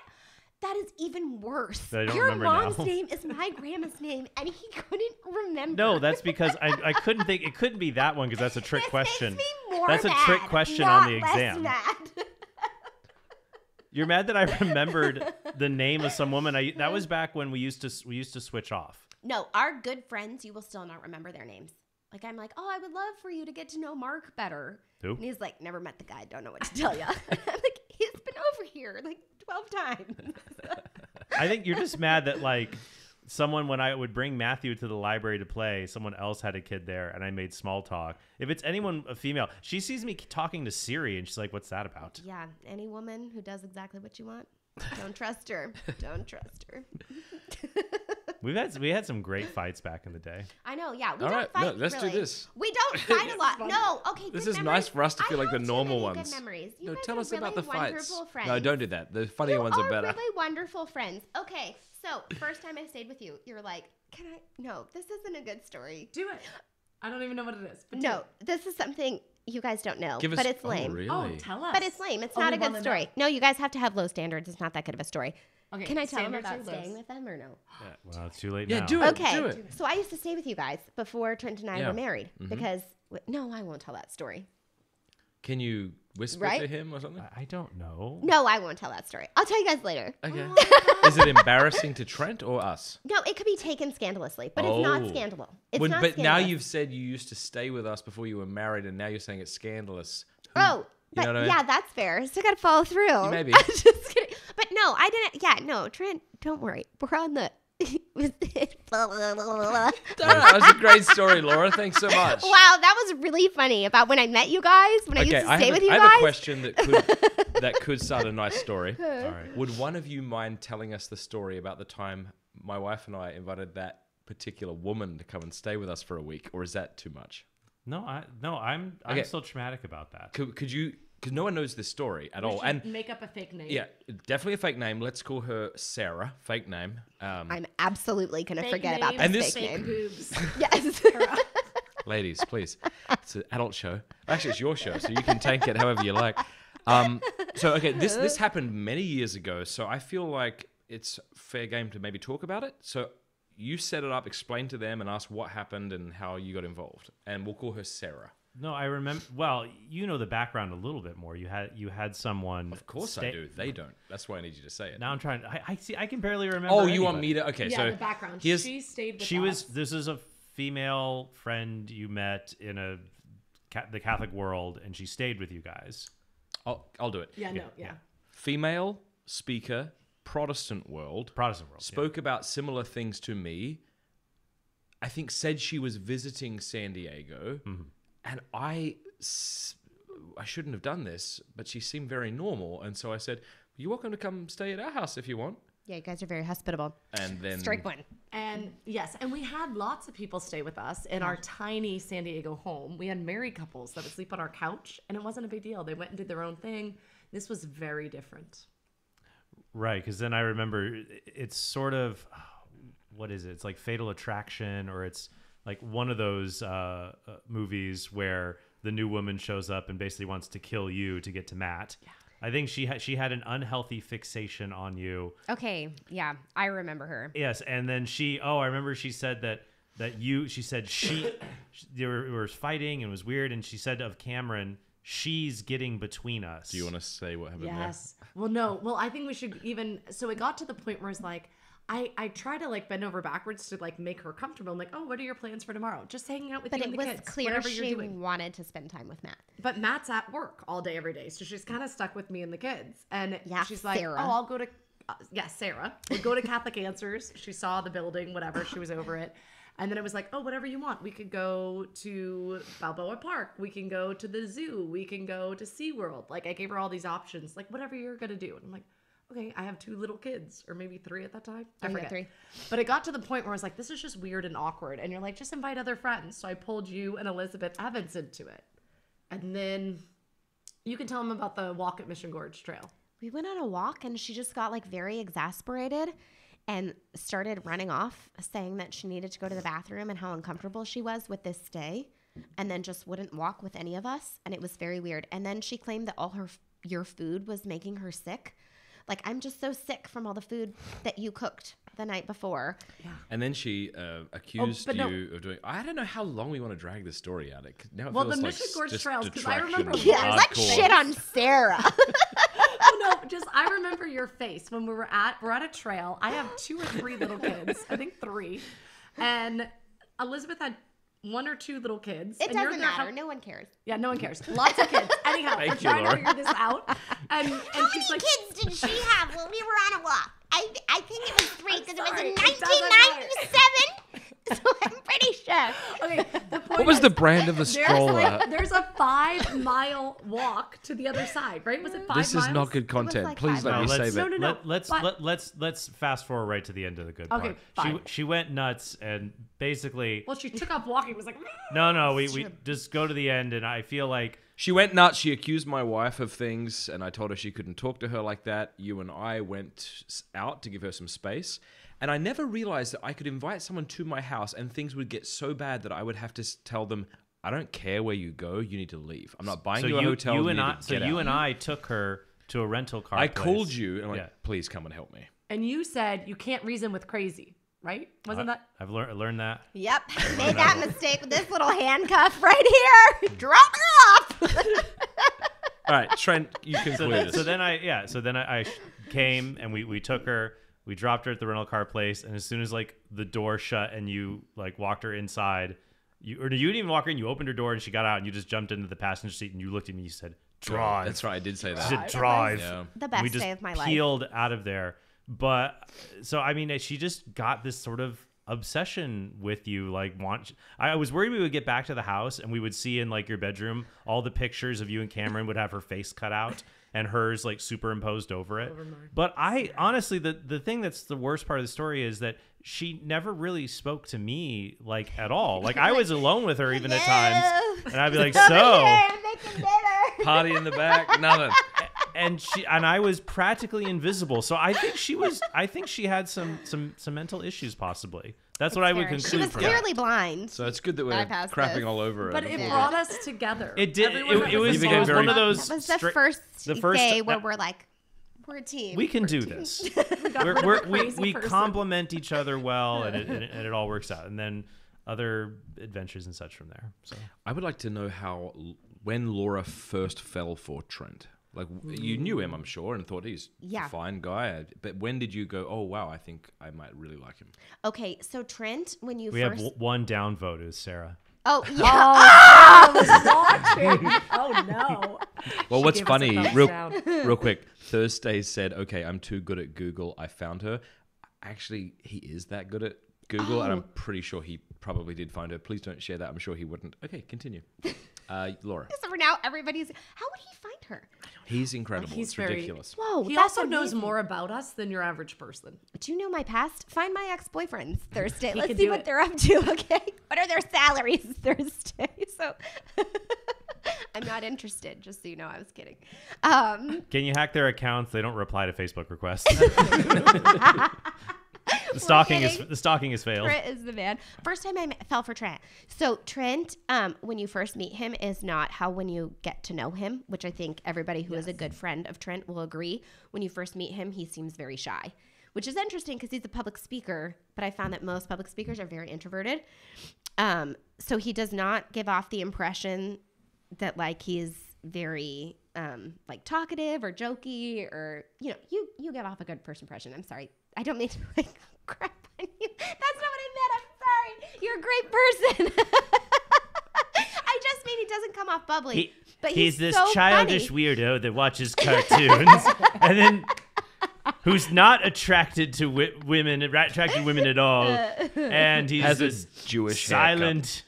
Speaker 2: That is even worse.
Speaker 4: I don't
Speaker 2: Your
Speaker 4: remember
Speaker 2: mom's
Speaker 4: now.
Speaker 2: name is my grandma's name, and he couldn't remember.
Speaker 4: No, that's because I, I couldn't think it couldn't be that one because that's a trick
Speaker 2: This
Speaker 4: question.
Speaker 2: Makes me more
Speaker 4: That's a trick question
Speaker 2: not
Speaker 4: on the
Speaker 2: less
Speaker 4: exam.
Speaker 2: mad.
Speaker 4: You're mad that I remembered the name of some woman. I that was back when we used to we used to switch off.
Speaker 2: no, our good friends, you will still not remember their names. Like I'm like, oh, I would love for you to get to know Mark better.
Speaker 4: Who?
Speaker 2: And he's like, never met the guy, don't know what to tell you. I'm like, he's been over here like twelve times.
Speaker 4: I think you're just mad that like someone when I would bring Matthew to the library to play, someone else had a kid there and I made small talk. If it's anyone a female, she sees me talking to Siri and she's like, "What's that about?"
Speaker 2: yeah, any woman who does exactly what you want, don't trust her. Don't trust her.
Speaker 4: We've had we had some great fights back in the day.
Speaker 2: I know, yeah. We
Speaker 1: All
Speaker 2: don't
Speaker 1: right,
Speaker 2: fight.
Speaker 1: no, let's do this.
Speaker 2: We don't fight a lot. No, okay.
Speaker 1: This
Speaker 2: good
Speaker 1: is
Speaker 2: memories.
Speaker 1: nice for us to
Speaker 2: I
Speaker 1: feel like the
Speaker 2: have too
Speaker 1: normal
Speaker 2: many
Speaker 1: ones.
Speaker 2: Good memories. You
Speaker 1: No,
Speaker 2: guys
Speaker 1: tell
Speaker 2: are
Speaker 1: us
Speaker 2: really
Speaker 1: about the fights.
Speaker 2: Friends.
Speaker 1: No, don't do that. The funnier
Speaker 2: you
Speaker 1: ones are
Speaker 2: are
Speaker 1: better.
Speaker 2: really wonderful friends. Okay, so first time I stayed with you, you're like, can I? No, this isn't a good story.
Speaker 3: Do it. I don't even know what it is. But
Speaker 2: No,
Speaker 3: it.
Speaker 2: this is something you guys don't know,
Speaker 1: Give us.
Speaker 2: but it's
Speaker 1: oh,
Speaker 2: lame.
Speaker 1: really?
Speaker 3: Oh, tell us.
Speaker 2: But it's lame. It's
Speaker 3: Oh,
Speaker 2: not a good story. No, you guys have to have low standards. It's not that good of a story.
Speaker 3: Okay,
Speaker 2: Can I tell them
Speaker 3: standards
Speaker 2: about
Speaker 3: are
Speaker 2: staying
Speaker 3: lows.
Speaker 2: with them or no?
Speaker 4: Yeah, well, it's too late now.
Speaker 1: Yeah,
Speaker 4: now.
Speaker 1: do it.
Speaker 2: Okay,
Speaker 1: Do it.
Speaker 2: so I used to stay with you guys before Trent and I
Speaker 1: Yeah.
Speaker 2: were married
Speaker 1: Mhm.
Speaker 2: because no, I won't tell that story.
Speaker 1: Can you whisper
Speaker 2: Right?
Speaker 1: to him or something?
Speaker 4: I, I don't know.
Speaker 2: No, I won't tell that story. I'll tell you guys later.
Speaker 1: Okay. Is it embarrassing to Trent or us?
Speaker 2: No, it could be taken scandalously, but it's not
Speaker 1: Oh.
Speaker 2: scandalous. It's
Speaker 1: When-
Speaker 2: not
Speaker 1: but now
Speaker 2: scandalous.
Speaker 1: you've said you used to stay with us before you were married, and now you're saying it's scandalous.
Speaker 2: Oh,
Speaker 1: you
Speaker 2: but
Speaker 1: know what I mean?
Speaker 2: yeah, that's fair. So I got to follow through.
Speaker 1: Maybe.
Speaker 2: I'm just kidding. But no, I didn't. Yeah, no, Trent, don't worry. We're on the.
Speaker 1: that was a great story, Laura. Thanks so much.
Speaker 2: Wow, that was really funny about when I met you guys, when I used to
Speaker 1: I
Speaker 2: stay with
Speaker 1: a,
Speaker 2: you guys.
Speaker 1: I have a question that could that could start a nice story.
Speaker 4: All right.
Speaker 1: Would one of you mind telling us the story about the time my wife and I invited that particular woman to come and stay with us for a week, or is that too much?
Speaker 4: No, I no, I'm I'm still traumatic about that.
Speaker 1: Could, could you? Because no one knows this story at
Speaker 3: We
Speaker 1: all, and
Speaker 3: make up a fake name.
Speaker 1: yeah, definitely a fake name. Let's call her Sarah. Fake name. Um,
Speaker 2: I'm absolutely gonna
Speaker 3: Fake
Speaker 2: forget about
Speaker 3: name,
Speaker 2: this
Speaker 1: And this-
Speaker 2: fake
Speaker 3: fake
Speaker 2: name.
Speaker 3: boobs.
Speaker 2: Yes.
Speaker 1: ladies, please. It's an adult show. Actually, it's your show, so you can take it however you like. Um, so okay, this this happened many years ago, so I feel like it's fair game to maybe talk about it. So you set it up, explain to them, and ask what happened and how you got involved, and we'll call her Sarah.
Speaker 4: No, I remember. Well, you know the background a little bit more. You had you had someone.
Speaker 1: Of course I do. They don't. That's why I need you to say it.
Speaker 4: Now I'm trying. I, I see. I can barely remember.
Speaker 1: oh, you want
Speaker 4: anybody.
Speaker 1: me to? Okay,
Speaker 3: yeah,
Speaker 1: so
Speaker 3: the background.
Speaker 1: here's
Speaker 3: She stayed with
Speaker 4: She
Speaker 3: us.
Speaker 4: was. This is a female friend you met in a ca- the Catholic world, and she stayed with you guys.
Speaker 1: I'll, I'll do it.
Speaker 3: Yeah, no,
Speaker 4: Yeah,
Speaker 3: yeah.
Speaker 1: Female speaker, Protestant world.
Speaker 4: Protestant world. yeah.
Speaker 1: spoke about similar things to me. I think said she was visiting San Diego,
Speaker 4: Mm-hmm.
Speaker 1: And I, I shouldn't have done this, but she seemed very normal, and so I said, "You're welcome to come stay at our house if you want."
Speaker 2: yeah, you guys are very hospitable.
Speaker 1: And then
Speaker 2: Strike one.
Speaker 3: And yes, and we had lots of people stay with us in our tiny San Diego home. We had married couples that would sleep on our couch, and it wasn't a big deal. They went and did their own thing. This was very different.
Speaker 4: Right, because then I remember it's sort of what is it? It's like Fatal Attraction, or it's like one of those uh, uh, movies where the new woman shows up and basically wants to kill you to get to Matt. I think she had she had an unhealthy fixation on you.
Speaker 2: Okay, yeah, I remember her.
Speaker 4: Yes, and then she. Oh, I remember she said that that you. She said she. they were, were fighting and it was weird, and she said of Cameron, she's getting between us.
Speaker 1: do you want to say what happened
Speaker 3: Yes. Well, no. Well, I think we should even. So it got to the point where it's like, I I try to like bend over backwards to like make her comfortable. I'm like, oh, what are your plans for tomorrow? Just hanging out with
Speaker 2: But
Speaker 3: you
Speaker 2: it
Speaker 3: and the
Speaker 2: was
Speaker 3: kids,
Speaker 2: clear
Speaker 3: whatever
Speaker 2: she
Speaker 3: you're doing.
Speaker 2: wanted to spend time with Matt.
Speaker 3: But Matt's at work all day every day, so she's kind of stuck with me and the kids. And
Speaker 2: Yeah,
Speaker 3: she's like,
Speaker 2: Sarah.
Speaker 3: "Oh, I'll go to." Uh, yeah, Sarah would go to Catholic Answers. She saw the building, whatever. She was over it. And then it was like, oh, whatever you want. We could go to Balboa Park. We can go to the zoo. We can go to SeaWorld. Like, I gave her all these options, like, whatever you're going to do. And I'm like, okay, I have two little kids, or maybe three at that time. I
Speaker 2: Oh,
Speaker 3: forget.
Speaker 2: three.
Speaker 3: But it got to the point where I was like, this is just weird and awkward. And you're like, just invite other friends. So I pulled you and Elizabeth Evans into it. And then you can tell them about the walk at Mission Gorge Trail.
Speaker 2: We went on a walk and she just got like very exasperated and started running off, saying that she needed to go to the bathroom and how uncomfortable she was with this stay, and then just wouldn't walk with any of us. And it was very weird. And then she claimed that all her your food was making her sick. Like I'm just so sick from all the food that you cooked the night before. yeah.
Speaker 1: And then she uh, accused
Speaker 3: but no.
Speaker 1: you of doing. I don't know how long we want to drag this story out. It now it
Speaker 3: Well, the
Speaker 1: feels like
Speaker 3: Mission
Speaker 1: s-
Speaker 3: Gorge
Speaker 1: just
Speaker 3: Trails, 'cause I remember-
Speaker 1: detraction,
Speaker 2: Yeah, let's
Speaker 1: hardcore.
Speaker 2: shit on Sarah.
Speaker 3: Oh no, just I remember your face when we were at we're at a trail. I have two or three little kids. I think three. And Elizabeth had one or two little kids.
Speaker 2: It
Speaker 3: and you're
Speaker 2: doesn't matter.
Speaker 3: help-
Speaker 2: No one cares.
Speaker 3: Yeah, no one cares. Lots of kids. Anyhow, we're
Speaker 1: Thank you,
Speaker 3: trying to figure this out. And and
Speaker 2: How
Speaker 3: she's
Speaker 2: many
Speaker 3: like,
Speaker 2: kids did she have when we were on a walk? I, I think it was three because it was in 1997. so I'm pretty sure.
Speaker 3: okay, the point
Speaker 1: What was
Speaker 3: is,
Speaker 1: the brand of the
Speaker 3: there's
Speaker 1: stroller?
Speaker 3: like there's a five mile walk to the other side, right? Was it five
Speaker 1: this
Speaker 3: miles?
Speaker 1: is not good content.
Speaker 2: like
Speaker 1: Please let
Speaker 4: No,
Speaker 1: me
Speaker 4: let's,
Speaker 1: save
Speaker 3: No,
Speaker 1: it.
Speaker 3: no, no.
Speaker 4: Let, let's
Speaker 3: but-
Speaker 4: let, let's let's fast forward right to the end of the good
Speaker 3: Okay,
Speaker 4: part.
Speaker 3: fine.
Speaker 4: She she went nuts and basically
Speaker 3: Well, she took off walking. Was like,
Speaker 4: no no we, we just go to the end and I feel like
Speaker 1: She went nuts. She accused my wife of things, and I told her she couldn't talk to her like that. You and I went out to give her some space. And I never realized that I could invite someone to my house and things would get so bad that I would have to tell them, I don't care where you go, you need to leave. I'm not buying
Speaker 4: so
Speaker 1: you
Speaker 4: you,
Speaker 1: a hotel.
Speaker 4: you
Speaker 1: you
Speaker 4: and I so you
Speaker 1: out."
Speaker 4: and I took her to a rental car.
Speaker 1: I
Speaker 4: place.
Speaker 1: called you and I'm like,
Speaker 4: Yeah.
Speaker 1: please come and help me.
Speaker 3: and you said you can't reason with crazy, right? Wasn't that?
Speaker 4: I've learned learned that.
Speaker 2: Yep. Made that mistake with this little handcuff right here. Drop her off.
Speaker 1: All right, Trent, you
Speaker 4: So then, so then I yeah so then I, I came and we we took her we dropped her at the rental car place and as soon as like the door shut and you like walked her inside you or you didn't even walk her in you opened her door and she got out and you just jumped into the passenger seat and you looked at me and you said drive
Speaker 1: That's right, I did say
Speaker 4: She
Speaker 1: that.
Speaker 4: said drive
Speaker 1: Yeah.
Speaker 2: The best
Speaker 4: we just
Speaker 2: day of my life.
Speaker 4: peeled out of there but so I mean she just got this sort of obsession with you like want I was worried we would get back to the house and we would see in like your bedroom all the pictures of you and Cameron would have her face cut out and hers like superimposed over it but I honestly the the thing that's the worst part of the story is that she never really spoke to me like at all like I was alone with her even at times and I'd be like so
Speaker 2: here, making dinner.
Speaker 1: Party in the back, nothing.
Speaker 4: and she and I was practically invisible. So I think she was. I think she had some some some mental issues, possibly. That's what I would
Speaker 2: Scary.
Speaker 4: conclude.
Speaker 2: She was
Speaker 4: from that.
Speaker 2: clearly blind.
Speaker 1: So it's good that we're
Speaker 2: Bypass
Speaker 1: crapping
Speaker 2: this.
Speaker 1: all over it.
Speaker 3: But
Speaker 1: it.
Speaker 3: it
Speaker 2: Yeah.
Speaker 3: brought us together.
Speaker 4: It did.
Speaker 3: Everyone
Speaker 4: It, it was. It was one of those.
Speaker 2: That was the first
Speaker 4: the first-
Speaker 2: day where
Speaker 4: that-
Speaker 2: we're like, we're a team.
Speaker 4: We can
Speaker 2: We're
Speaker 4: do
Speaker 2: team.
Speaker 4: this.
Speaker 3: got
Speaker 4: We're, we're, we we complement each other well, and it, and, it, and it all works out. And then other adventures and such from there. So
Speaker 1: I would like to know how when Laura first fell for Trent. Like you knew him, mm. I'm sure, and thought he's
Speaker 2: Yeah.
Speaker 1: a fine guy. But when did you go? Oh wow, I think I might really like him.
Speaker 2: Okay, so Trent, when you
Speaker 4: we have w- one downvote is Sarah.
Speaker 2: oh yeah, oh,
Speaker 3: I was watching. Oh no.
Speaker 1: Well,
Speaker 3: She
Speaker 1: what's
Speaker 3: gave us a
Speaker 1: funny, real, real quick, Thursday said, "Okay, I'm too good at Google. I found her." Actually, he is that good at Google, and I'm oh. pretty sure he probably did find her. Please don't share that. I'm sure he wouldn't. Okay, continue. Uh, Laura,
Speaker 2: so for now everybody's. How would he find her?
Speaker 1: he's incredible.
Speaker 3: He's
Speaker 1: it's
Speaker 3: very-
Speaker 1: ridiculous.
Speaker 2: Whoa,
Speaker 3: He
Speaker 2: that's
Speaker 3: also knows
Speaker 2: amazing.
Speaker 3: more about us than your average person.
Speaker 2: Do you know my past? Find my ex-boyfriends Thursday. Let's
Speaker 3: can
Speaker 2: see
Speaker 3: do
Speaker 2: what
Speaker 3: it.
Speaker 2: they're up to. Okay, what are their salaries Thursday? So I'm not interested. Just so you know, I was kidding. Um,
Speaker 4: Can you hack their accounts? They don't reply to Facebook requests. the stalking is
Speaker 2: kidding.
Speaker 4: the stalking is failed.
Speaker 2: Trent is the man. First time I met, fell for Trent. So Trent, um, when you first meet him, is not how when you get to know him, which I think everybody who is a good friend of Trent will agree. When you first meet him, he seems very shy, which is interesting because he's a public speaker. But I found that most public speakers are very introverted. Um, so he does not give off the impression that like he's very um, like talkative or jokey or you know you you give off a good first impression. I'm sorry, I don't mean to like crap on you. That's not what I meant. I'm sorry. You're a great person. I just mean he doesn't come off bubbly.
Speaker 4: He-
Speaker 2: but
Speaker 4: he's,
Speaker 2: he's,
Speaker 4: this
Speaker 2: so
Speaker 4: childish
Speaker 2: funny.
Speaker 4: weirdo that watches cartoons and then who's not attracted to wi- women attracted to women at all and he's
Speaker 1: Has a
Speaker 4: this
Speaker 1: Jewish haircut.
Speaker 4: silent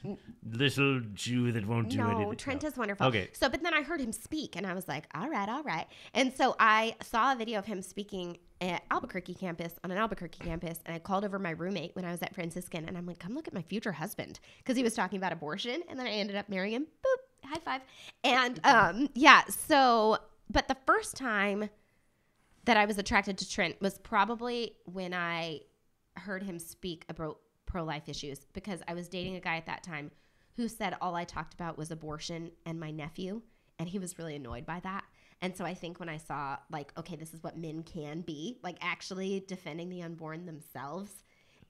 Speaker 4: little Jew that won't do
Speaker 2: no,
Speaker 4: anything.
Speaker 2: Trent is wonderful.
Speaker 4: Okay.
Speaker 2: So, but then I heard him speak, and I was like, all right, all right. And so I saw a video of him speaking at Albuquerque campus on an Albuquerque campus, and I called over my roommate when I was at Franciscan, and I'm like, come look at my future husband, because he was talking about abortion, and then I ended up marrying him. Boop, high five. And um, yeah, so, but the first time that I was attracted to Trent was probably when I heard him speak about pro life issues because I was dating a guy at that time who said all I talked about was abortion and my nephew. And he was really annoyed by that. And so I think when I saw, like, okay, this is what men can be, like actually defending the unborn themselves.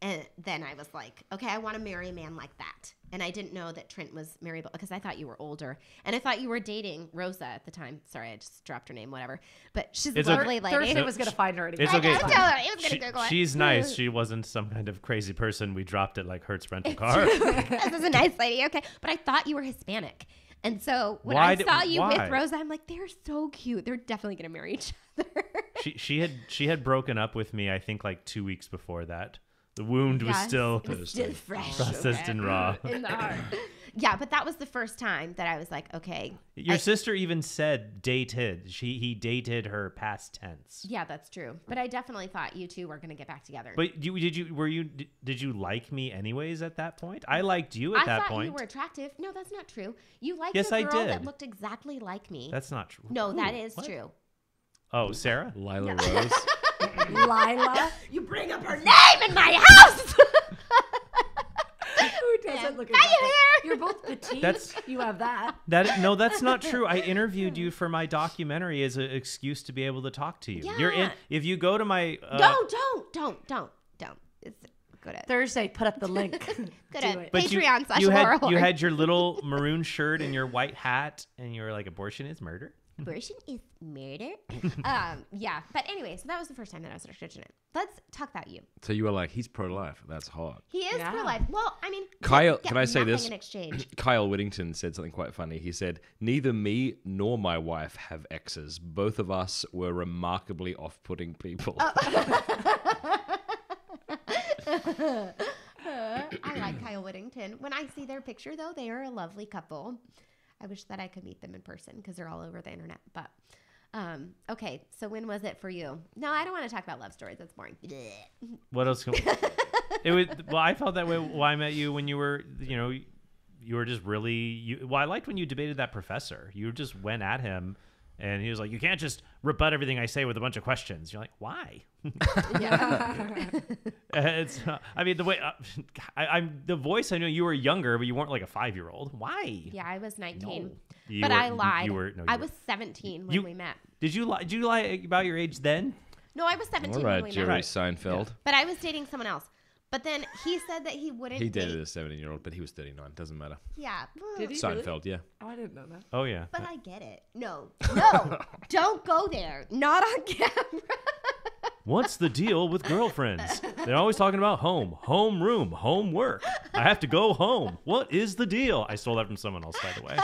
Speaker 2: And then I was like, okay, I want to marry a man like that. And I didn't know that Trent was marriable because I thought you were older. And I thought you were dating Rosa at the time. Sorry, I just dropped her name, whatever. But she's
Speaker 4: It's
Speaker 2: a
Speaker 4: okay.
Speaker 2: lovely lady.
Speaker 3: Thursday
Speaker 4: No,
Speaker 3: was gonna find her anyway.
Speaker 4: it's
Speaker 2: I
Speaker 4: okay.
Speaker 2: know, tell her. It was gonna
Speaker 4: She-
Speaker 2: Google it.
Speaker 4: she's nice. She wasn't some kind of crazy person. We dropped it like Hertz rental car.
Speaker 2: this is a nice lady. Okay. But I thought you were Hispanic. And so when
Speaker 4: Why
Speaker 2: I
Speaker 4: did-
Speaker 2: saw you
Speaker 4: why?
Speaker 2: with Rosa, I'm like, they're so cute. They're definitely going to marry each other.
Speaker 4: she she had she had broken up with me. I think like two weeks before that. The wound was still
Speaker 2: was still fresh.
Speaker 4: processed and raw.
Speaker 2: in the heart. Yeah, but that was the first time that I was like, okay.
Speaker 4: Your
Speaker 2: I-
Speaker 4: sister even said dated. She he dated her past tense.
Speaker 2: Yeah, that's true. But I definitely thought you two were going to get back together.
Speaker 4: But you did you were you did- did you like me anyways at that point? I liked you at
Speaker 2: I
Speaker 4: that
Speaker 2: thought
Speaker 4: point.
Speaker 2: you were attractive. No, that's not true. You liked
Speaker 4: Yes,
Speaker 2: a
Speaker 4: I
Speaker 2: girl that
Speaker 4: did.
Speaker 2: looked exactly like me.
Speaker 4: That's not true.
Speaker 2: no, that
Speaker 4: Ooh,
Speaker 2: is
Speaker 4: what?
Speaker 2: true.
Speaker 4: Oh, Sarah.
Speaker 1: Lila Rose.
Speaker 3: Lila.
Speaker 2: You bring up her name in my house.
Speaker 3: Who doesn't look
Speaker 2: Bye, you
Speaker 3: exactly-
Speaker 2: here.
Speaker 3: You're both petite.
Speaker 4: That's-
Speaker 3: you have that.
Speaker 4: That no, that's not true. I interviewed you for my documentary as an excuse to be able to talk to you. You're in.
Speaker 2: Yeah.
Speaker 4: If you go to my uh,
Speaker 2: don't, don't, don't, don't, don't. It's good at
Speaker 3: Thursday, put up the link.
Speaker 2: good
Speaker 3: Do
Speaker 2: at
Speaker 3: it.
Speaker 4: But you,
Speaker 2: Patreon slash
Speaker 4: you had you had your little maroon shirt and your white hat, and you were like, "Abortion is murder."
Speaker 2: Abortion is murder. um, yeah, but anyway, so that was the first time that I was attracted to it. Let's talk about you.
Speaker 1: so you were like, he's pro life. That's hot.
Speaker 2: He is
Speaker 3: Yeah.
Speaker 2: pro life. Well, I mean,
Speaker 1: Kyle,
Speaker 2: get
Speaker 1: can I say
Speaker 2: nothing
Speaker 1: this?
Speaker 2: in exchange?
Speaker 1: Kyle Whittington said something quite funny. He said, Neither me nor my wife have exes. Both of us were remarkably off putting people.
Speaker 2: I like Kyle Whittington. When I see their picture, though, they are a lovely couple. I wish that I could meet them in person because they're all over the internet. But um, okay, so when was it for you? No, I don't want to talk about love stories. That's boring.
Speaker 4: What else? Can, we, it was well. I felt that way when I met you when you were, you know, you were just really. You, well, I liked when you debated that professor. You just went at him, and he was like, "You can't just rebut everything I say with a bunch of questions." You're like, "Why?" yeah. it's. uh, I mean, the way uh, I, I'm the voice. I know you were younger, but you weren't like a five year old. Why?
Speaker 2: Yeah, I was 19.
Speaker 4: You
Speaker 2: but
Speaker 4: were-
Speaker 2: I lied.
Speaker 4: You were. No, you
Speaker 2: I
Speaker 4: were-
Speaker 2: was 17 when
Speaker 4: You-
Speaker 2: we met.
Speaker 4: Did you lie? Did you lie about your age then?
Speaker 2: No, I was 17
Speaker 1: All
Speaker 2: when
Speaker 1: right,
Speaker 2: we
Speaker 1: Jerry
Speaker 2: met.
Speaker 4: Right.
Speaker 1: Seinfeld.
Speaker 2: But I was dating someone else. But then he said that he wouldn't.
Speaker 1: He dated
Speaker 2: date-
Speaker 1: a 17 year old, but he was 39. Doesn't matter.
Speaker 2: Yeah.
Speaker 3: Did he? really?
Speaker 1: Seinfeld, yeah.
Speaker 3: Oh, I didn't know that.
Speaker 4: Oh yeah.
Speaker 2: But uh, I get it. No, no, don't go there. Not on camera.
Speaker 4: What's the deal with girlfriends? They're always talking about home, home room, home work. I have to go home. What is the deal? I stole that from someone else, by the way,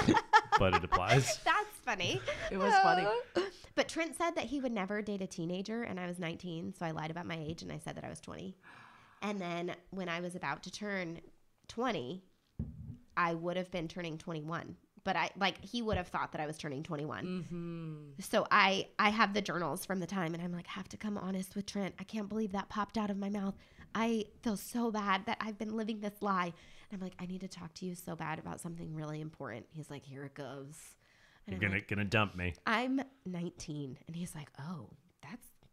Speaker 4: but it applies.
Speaker 2: That's funny.
Speaker 3: It was funny.
Speaker 2: Uh, but Trent said that he would never date a teenager, and I was 19, so I lied about my age and I said that I was 20. And then when I was about to turn 20, I would have been turning 21. But I like he would have thought that I was turning 21. Mm-hmm. So I I have the journals from the time, and I'm like, have to come honest with Trent. I can't believe that popped out of my mouth. I feel so bad that I've been living this lie. And I'm like, I need to talk to you so bad about something really important. He's like, here it goes. And
Speaker 4: You're
Speaker 2: I'm
Speaker 4: gonna
Speaker 2: like,
Speaker 4: gonna dump me.
Speaker 2: I'm 19, and he's like, "Oh,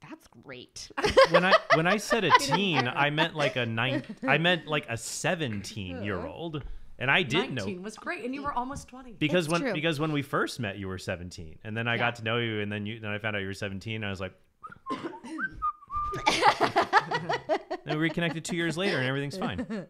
Speaker 2: that's that's great."
Speaker 4: When I when I said a teen, I meant like a nine. I meant like a seventeen year old, and I did know
Speaker 3: 19 was great, and you were almost 20.
Speaker 4: because
Speaker 2: It's
Speaker 4: when
Speaker 2: true.
Speaker 4: because when we first met, you were seventeen, and then I
Speaker 2: Yeah.
Speaker 4: got to know you, and then you then I found out you were seventeen. And I was like. then we reconnected two years later, and everything's fine.
Speaker 3: Yeah,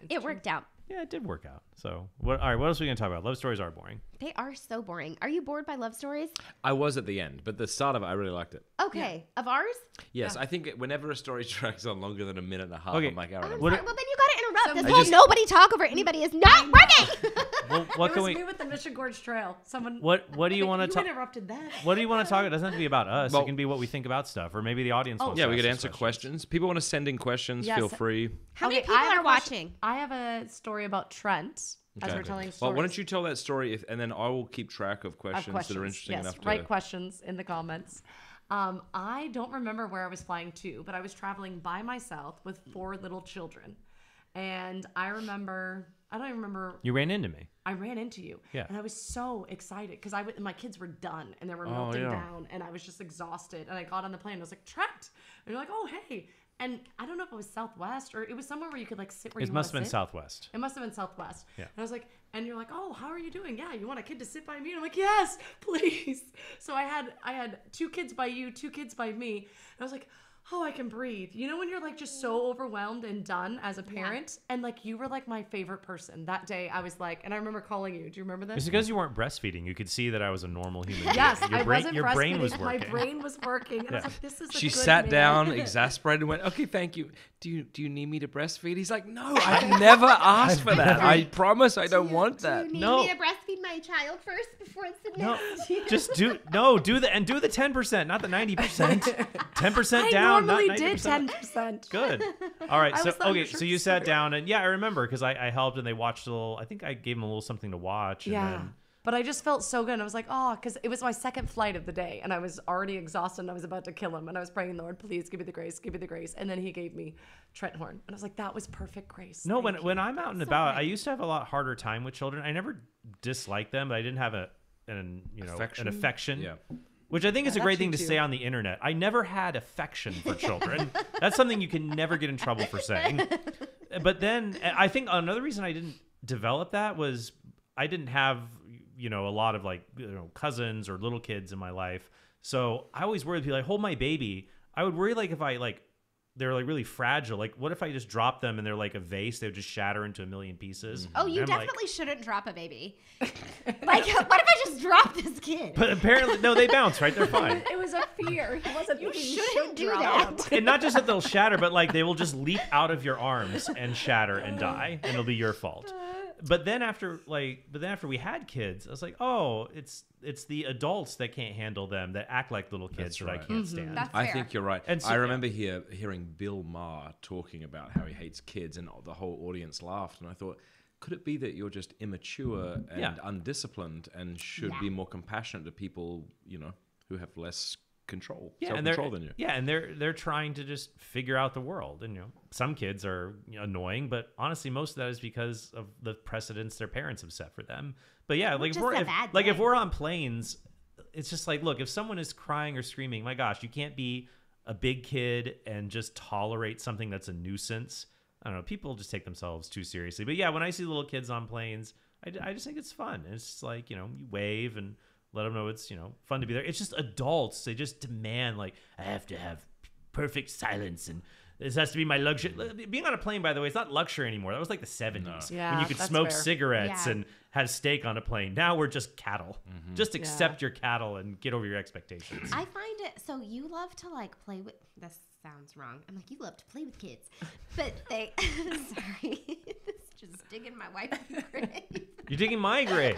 Speaker 3: it's
Speaker 2: it worked out.
Speaker 4: Yeah, it did work out. So, what? All right, what else are we gonna talk about? Love stories are boring.
Speaker 2: They are so boring. Are you bored by love stories?
Speaker 1: I was at the end, but the start of it, I really liked it.
Speaker 2: Okay, of ours?
Speaker 1: Yes, I think whenever a story drags on longer than a minute and a half,
Speaker 4: Okay.
Speaker 1: I'm like, all right,
Speaker 2: I'm
Speaker 1: I'm
Speaker 2: sorry.
Speaker 4: it-
Speaker 2: well, then you gotta interrupt.
Speaker 3: So
Speaker 2: this
Speaker 3: I
Speaker 2: whole
Speaker 1: just-
Speaker 2: nobody talk over anybody is not working.
Speaker 4: Well, what
Speaker 3: it
Speaker 4: can
Speaker 3: was
Speaker 4: we?
Speaker 3: me with the Mission Gorge Trail. Someone.
Speaker 4: What What do you want to
Speaker 3: you
Speaker 4: talk?
Speaker 3: interrupted that.
Speaker 4: What do you want to talk? It doesn't have to be about us.
Speaker 1: Well-
Speaker 4: it can be what we think about stuff, or maybe the audience.
Speaker 3: Oh,
Speaker 4: wants
Speaker 1: yeah,
Speaker 4: to
Speaker 1: we
Speaker 4: ask
Speaker 1: could answer
Speaker 4: questions.
Speaker 1: questions. People want to send in questions.
Speaker 3: Yes.
Speaker 1: Feel free.
Speaker 2: How many people are watching?
Speaker 3: I have a story about Trent as we're telling stories.
Speaker 1: Well, why don't you tell that story, if, and then I will keep track of
Speaker 3: Of
Speaker 1: questions, that are interesting
Speaker 3: yes,
Speaker 1: enough to.
Speaker 3: write questions in the comments. Um, I don't remember where I was flying to, but I was traveling by myself with four little children, and I remember. I don't even remember.
Speaker 4: You ran into me.
Speaker 3: I ran into you,
Speaker 4: Yeah.
Speaker 3: and I was so excited because I w- my kids were done and they were
Speaker 1: Oh,
Speaker 3: melting
Speaker 1: yeah.
Speaker 3: down, and I was just exhausted. And I got on the plane, and I was like, Trent, and you're like, oh hey, and I don't know if it was Southwest or it was somewhere where you could like sit where
Speaker 4: It
Speaker 3: you
Speaker 4: must have been
Speaker 3: sit.
Speaker 4: Southwest.
Speaker 3: It must have been Southwest.
Speaker 4: Yeah.
Speaker 3: And I was like, and you're like, oh, how are you doing? Yeah, you want a kid to sit by me? And I'm like, yes, please. So I had I had two kids by you, two kids by me. And I was like, oh, I can breathe. You know when you're like just so overwhelmed and done as a parent, and like you were like my favorite person that day. I was like, and I remember calling you. Do you remember
Speaker 4: that?
Speaker 3: It's
Speaker 4: because you weren't breastfeeding. You could see that I was a normal human.
Speaker 3: Yes,
Speaker 4: being. your
Speaker 3: I
Speaker 4: brain,
Speaker 3: wasn't
Speaker 4: your brain was working.
Speaker 3: My brain was working. And I was like, this is a
Speaker 1: She
Speaker 3: good
Speaker 1: sat
Speaker 3: man.
Speaker 1: down, exasperated, and went, "Okay, thank you. Do you do you need me to breastfeed?" He's like, "No, I've never asked for that. I promise, I don't want that.
Speaker 2: Do you need
Speaker 4: No.
Speaker 2: me to breastfeed my child first before it's the
Speaker 4: No,
Speaker 2: next year?
Speaker 4: just do no, do the and do the ten percent, not the ninety percent. Ten percent down, not
Speaker 3: normally did ten percent.
Speaker 4: Good. All right. So okay. So you sat down and yeah, I remember because I, I helped and they watched a little. I think I gave them a little something to watch. And
Speaker 3: Yeah.
Speaker 4: Then,
Speaker 3: But I just felt so good. And I was like, oh, because it was my second flight of the day. And I was already exhausted and I was about to kill him. And I was praying, Lord, please give me the grace, give me the grace. And then he gave me Trent Horn. And I was like, that was perfect grace.
Speaker 4: no, when
Speaker 3: you."
Speaker 4: when I'm out and about, I used to have a lot harder time with children. I never disliked them, but I didn't have a an you know
Speaker 1: Affection?
Speaker 4: an affection.
Speaker 1: Yeah.
Speaker 4: Which I think is a great thing to
Speaker 3: too.
Speaker 4: say on the internet. I never had affection for children. That's something you can never get in trouble for saying. But then I think another reason I didn't develop that was I didn't have you know a lot of like you know cousins or little kids in my life. So I always worried people like hold my baby. I would worry like if I like they're like really fragile. Like what if I just drop them and they're like a vase? They would just shatter into a million pieces. Mm-hmm.
Speaker 2: Oh, you
Speaker 4: And I'm like-
Speaker 2: definitely shouldn't drop a baby. like, what if I just drop this kid?
Speaker 4: but apparently no, they bounce right. They're fine.
Speaker 3: It was a fear. He wasn't
Speaker 2: You shouldn't
Speaker 3: should
Speaker 2: do that.
Speaker 4: and not just that they'll shatter, but like they will just leap out of your arms and shatter and die, and it'll be your fault. Uh, But then after like, but then after we had kids, I was like, oh, it's it's the adults that can't handle them that act like little kids
Speaker 1: That's
Speaker 4: that I
Speaker 1: right.
Speaker 4: can't mm-hmm. stand.
Speaker 2: That's
Speaker 1: I
Speaker 2: fair.
Speaker 1: think you're right.
Speaker 4: And so-
Speaker 1: I remember here hearing Bill Maher talking about how he hates kids, and the whole audience laughed. And I thought, could it be that you're just immature and
Speaker 4: Yeah.
Speaker 1: undisciplined, and should
Speaker 2: Yeah.
Speaker 1: be more compassionate to people, you know, who have less control,
Speaker 4: yeah,
Speaker 1: self
Speaker 4: and they're
Speaker 1: control than you?
Speaker 4: yeah, and they're they're trying to just figure out the world, and you know, some kids are annoying, but honestly, most of that is because of the precedents their parents have set for them. But yeah, like if we're if, like if we're on planes, it's just like look, if someone is crying or screaming, my gosh, you can't be a big kid and just tolerate something that's a nuisance. I don't know. People just take themselves too seriously. But yeah, when I see little kids on planes, I, I just think it's fun. It's just like you know, you wave and let them know it's you know fun to be there. It's just adults. They just demand like I have to have perfect silence and this has to be my luxury. Being on a plane, by the way, it's not luxury anymore. That was like the seventies when
Speaker 3: Yeah,
Speaker 4: you could smoke
Speaker 3: fair.
Speaker 4: cigarettes
Speaker 2: Yeah.
Speaker 4: and have steak on a plane. Now we're just cattle.
Speaker 1: Mm-hmm.
Speaker 4: Just accept your cattle and get over your expectations.
Speaker 2: I find it so you love to like play with this sounds wrong. I'm like, you love to play with kids. But they sorry. it's just digging my wife's grave.
Speaker 4: You're digging my grave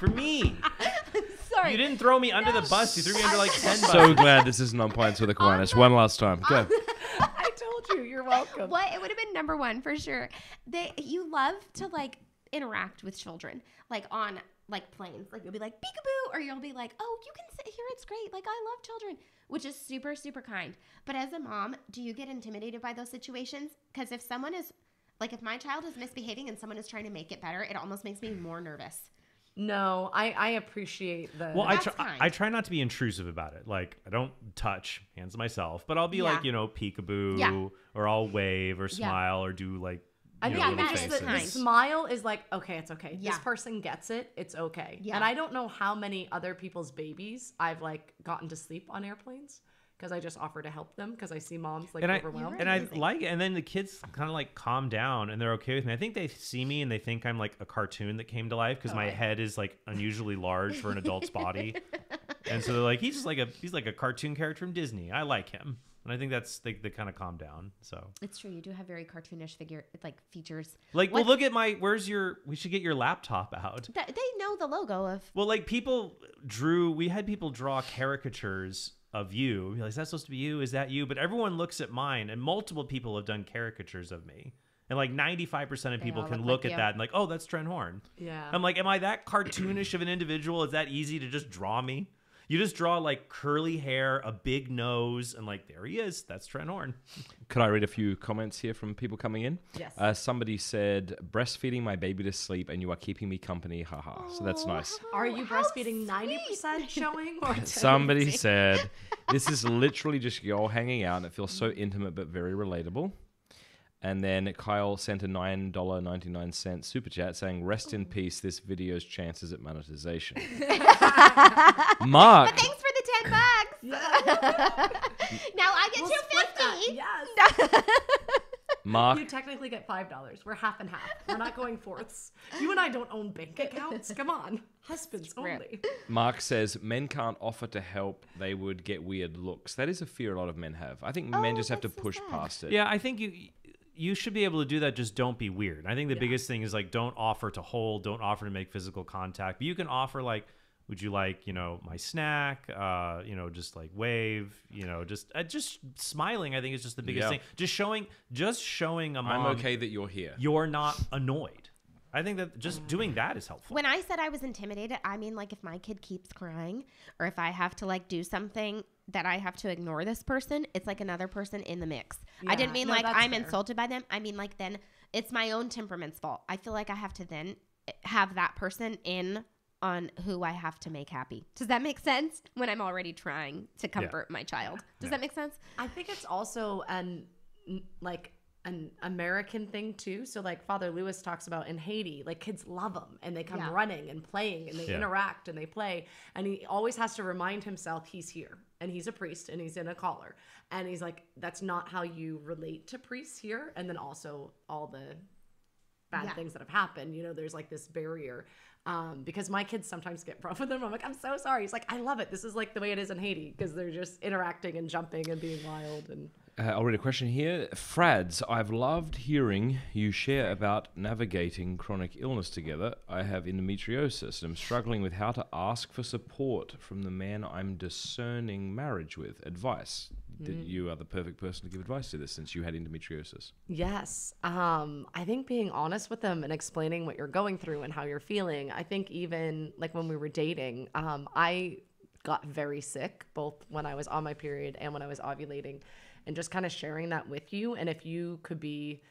Speaker 4: for me.
Speaker 2: sorry.
Speaker 4: You didn't throw me under the bus. You threw me under like ten buses.
Speaker 1: So glad this isn't on Pints with Aquinas. One last time. Go.
Speaker 3: I told you. You're welcome.
Speaker 2: What it would have been number one for sure. They you love to like interact with children, like on like planes. Like you'll be like peekaboo, or you'll be like, oh, you can sit here. It's great. Like I love children, which is super super kind. But as a mom, do you get intimidated by those situations? Because if someone is like if my child is misbehaving and someone is trying to make it better, it almost makes me more nervous.
Speaker 3: No, I, I appreciate the.
Speaker 4: Well, I try,
Speaker 2: kind.
Speaker 4: I try not to be intrusive about it. Like I don't touch hands myself, but I'll be
Speaker 2: Yeah.
Speaker 4: like you know peekaboo,
Speaker 2: Yeah.
Speaker 4: or I'll wave or
Speaker 2: Yeah.
Speaker 4: smile or do like
Speaker 3: I
Speaker 4: you
Speaker 3: think
Speaker 4: know,
Speaker 2: Yeah,
Speaker 4: little
Speaker 2: that is
Speaker 4: faces.
Speaker 3: the,
Speaker 2: kind.
Speaker 3: the smile is like, okay, it's okay.
Speaker 2: Yeah.
Speaker 3: This person gets it. It's okay.
Speaker 2: Yeah.
Speaker 3: And I don't know how many other people's babies I've like gotten to sleep on airplanes because I just offer to help them because I see moms like
Speaker 4: and I
Speaker 3: overwhelmed.
Speaker 4: and I like it. And then the kids kind of like calm down and they're okay with me. I think they see me and they think I'm like a cartoon that came to life because oh, my head is like unusually large for an adult's body, and so they're like, he's just like a he's like a cartoon character from Disney. I like him, and I think that's they, they kind of calm down. So
Speaker 2: It's true. You do have very cartoonish figure like features.
Speaker 4: like, well, look at my where's your? We should get your laptop out.
Speaker 2: Th- They know the logo of.
Speaker 4: Well, like people drew, we had people draw caricatures of you. Be Like, is that supposed to be you? Is that you? But everyone looks at mine, and multiple people have done caricatures of me. And like 95% of
Speaker 2: They
Speaker 4: people can
Speaker 2: look
Speaker 4: look
Speaker 2: like
Speaker 4: at
Speaker 2: you.
Speaker 4: that and like, oh, that's Trent Horn.
Speaker 3: yeah.
Speaker 4: I'm like, am I that cartoonish of an individual? Is that easy to just draw me? You just draw like curly hair, a big nose, and like there he is. That's Trent Horn.
Speaker 1: Could I read a few comments here from people coming in?
Speaker 3: Yes.
Speaker 1: Uh, somebody said, breastfeeding my baby to sleep and you are keeping me company. Haha. So that's nice.
Speaker 3: Are you
Speaker 2: how
Speaker 3: breastfeeding ninety percent showing or
Speaker 1: Somebody said, this is literally just y'all hanging out and it feels so intimate but very relatable. And then Kyle sent a $9.99 super chat saying, rest in oh. peace, this video's chances at monetization. Mark, But
Speaker 2: Thanks for the ten bucks. now I get
Speaker 3: We'll
Speaker 2: two
Speaker 3: split that.
Speaker 2: fifty.
Speaker 3: Yes.
Speaker 1: Mark,
Speaker 3: You technically get five dollars. We're half and half. We're not going fourths. You and I don't own bank accounts. Come on, husbands only.
Speaker 1: Mark says men can't offer to help; they would get weird looks. That is a fear a lot of men have. I think men
Speaker 2: Oh,
Speaker 1: just have to
Speaker 2: so
Speaker 1: push
Speaker 2: sad.
Speaker 1: past it.
Speaker 4: Yeah, I think you you should be able to do that. Just don't be weird. I think the biggest thing is like don't offer to hold, don't offer to make physical contact. But you can offer like, would you like you know my snack? Uh, you know, just like wave. You know, just uh, just smiling. I think is just the biggest
Speaker 1: Yeah.
Speaker 4: thing. Just showing, just showing a mom
Speaker 1: I'm okay that you're here.
Speaker 4: you're not annoyed. I think that just doing that is helpful.
Speaker 2: When I said I was intimidated, I mean like if my kid keeps crying or if I have to like do something that I have to ignore this person, it's like another person in the mix. I didn't mean
Speaker 3: No,
Speaker 2: like I'm
Speaker 3: fair.
Speaker 2: insulted by them. I mean like then it's my own temperament's fault. I feel like I have to then eh, have that person in on who I have to make happy. Does that make sense? When I'm already trying to comfort my child. Does that make sense?
Speaker 3: I think it's also um, an like an American thing too. So like Father Lewis talks about in Haiti, like kids love them and they come
Speaker 2: Yeah.
Speaker 3: running and playing and they
Speaker 4: Yeah.
Speaker 3: interact and they play and he always has to remind himself he's here and he's a priest and he's in a collar and he's like that's not how you relate to priests here and then also all the bad
Speaker 2: Yeah.
Speaker 3: things that have happened. You know, there's like this barrier. Um, because my kids sometimes get rough with them. I'm like, I'm so sorry. He's like, I love it. This is like the way it is in Haiti because they're just interacting and jumping and being wild. And
Speaker 1: Uh, I'll read a question here. Fradds, I've loved hearing you share about navigating chronic illness together. I have endometriosis and I'm struggling with how to ask for support from the man I'm discerning marriage with. Advice. That you are the perfect person to give advice to this since you had endometriosis.
Speaker 3: yes, um, I think being honest with them and explaining what you're going through and how you're feeling. I think even like when we were dating, um, I got very sick both when I was on my period and when I was ovulating, and just kind of sharing that with you. And if you could be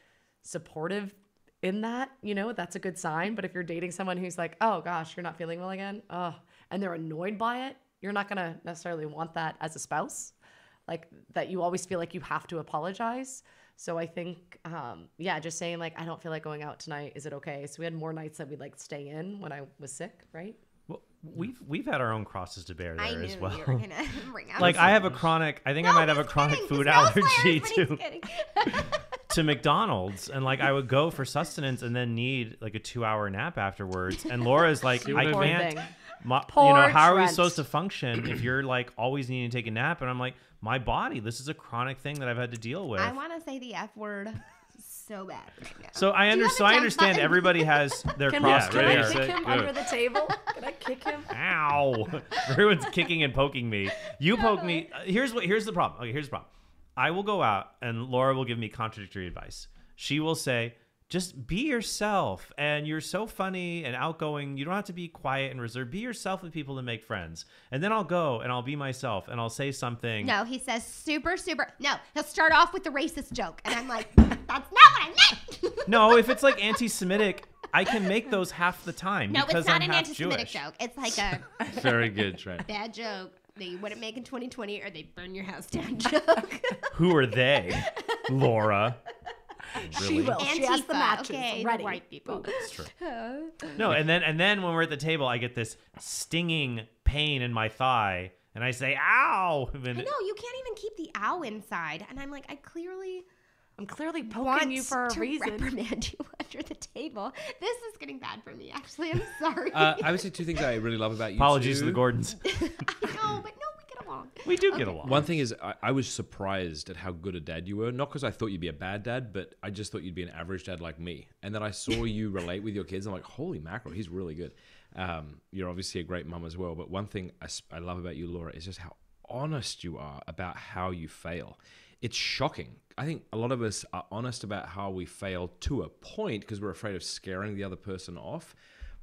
Speaker 3: supportive in that, you know, that's a good sign. But if you're dating someone who's like, oh gosh, you're not feeling well again, oh, and they're annoyed by it, you're not gonna necessarily want that as a spouse. Like that you always feel like you have to apologize. So I think, um, yeah, just saying like, I don't feel like going out tonight. Is it okay? So we had more nights that we'd like stay in when I was sick, right?
Speaker 4: Well, we've we've had our own crosses to bear
Speaker 2: I
Speaker 4: there
Speaker 2: knew
Speaker 4: as well.
Speaker 2: you were bring out
Speaker 4: like I have a chronic. I think I might have a chronic
Speaker 2: kidding.
Speaker 4: food allergy
Speaker 2: fires, but he's
Speaker 4: to to McDonald's, and like I would go for sustenance and then need like a two hour nap afterwards. And Laura's like, I
Speaker 1: I
Speaker 3: Poor
Speaker 1: mean?
Speaker 4: can't. My, you
Speaker 3: Poor
Speaker 4: know, how are we supposed to function if you're like always needing to take a nap? And I'm like, my body. This is a chronic thing that I've had to deal with.
Speaker 2: I want to say the F word so bad right now.
Speaker 4: So I
Speaker 2: Do
Speaker 4: under, so
Speaker 2: a
Speaker 4: I
Speaker 2: temp
Speaker 4: understand
Speaker 2: button?
Speaker 4: everybody has their
Speaker 3: Can,
Speaker 4: cross
Speaker 3: we,
Speaker 4: to
Speaker 3: can I kick him
Speaker 1: Good.
Speaker 3: under the table? Can I kick him?
Speaker 4: Ow! Everyone's kicking and poking me. You poke me. uh, Here's what. Here's the problem. Okay, here's the problem. I will go out and Laura will give me contradictory advice. She will say, "Just be yourself, and you're so funny and outgoing. You don't have to be quiet and reserved. Be yourself with people to make friends." And then I'll go and I'll be myself and I'll say something.
Speaker 2: No, he says super, super. No, he'll start off with the racist joke, and I'm like, that's not what I meant.
Speaker 4: No, if it's like anti-Semitic, I can make those half the time
Speaker 2: no,
Speaker 4: because
Speaker 2: it's not
Speaker 4: I'm
Speaker 2: an anti-Semitic
Speaker 4: Jewish.
Speaker 2: joke. It's like a
Speaker 1: Very good, Trent.
Speaker 2: bad joke that you wouldn't make in 2020, or they burn your house down joke.
Speaker 4: Who are they, Laura?
Speaker 3: She will. She has the
Speaker 2: Antifa,
Speaker 3: matches
Speaker 2: okay,
Speaker 3: ready.
Speaker 2: white people.
Speaker 4: That's true. No, and then and then when we're at the table, I get this stinging pain in my thigh, and I say ow. And
Speaker 2: I know you can't even keep the ow inside, and I'm like, I clearly
Speaker 3: I'm clearly poking you for a
Speaker 2: to
Speaker 3: reason.
Speaker 2: reprimand you under the table. This is getting bad for me. Actually, I'm sorry.
Speaker 1: Uh, I would say two things I really love about you.
Speaker 4: apologies to the Gordons.
Speaker 2: I know, but no, we get along.
Speaker 4: We do get along.
Speaker 1: One thing is, I, I was surprised at how good a dad you were. Not because I thought you'd be a bad dad, but I just thought you'd be an average dad like me. And then I saw you relate with your kids. I'm like, holy mackerel, he's really good. Um, you're obviously a great mum as well. But one thing I love about you, Laura, is just how honest you are about how you fail. It's shocking. I think a lot of us are honest about how we fail to a point because we're afraid of scaring the other person off.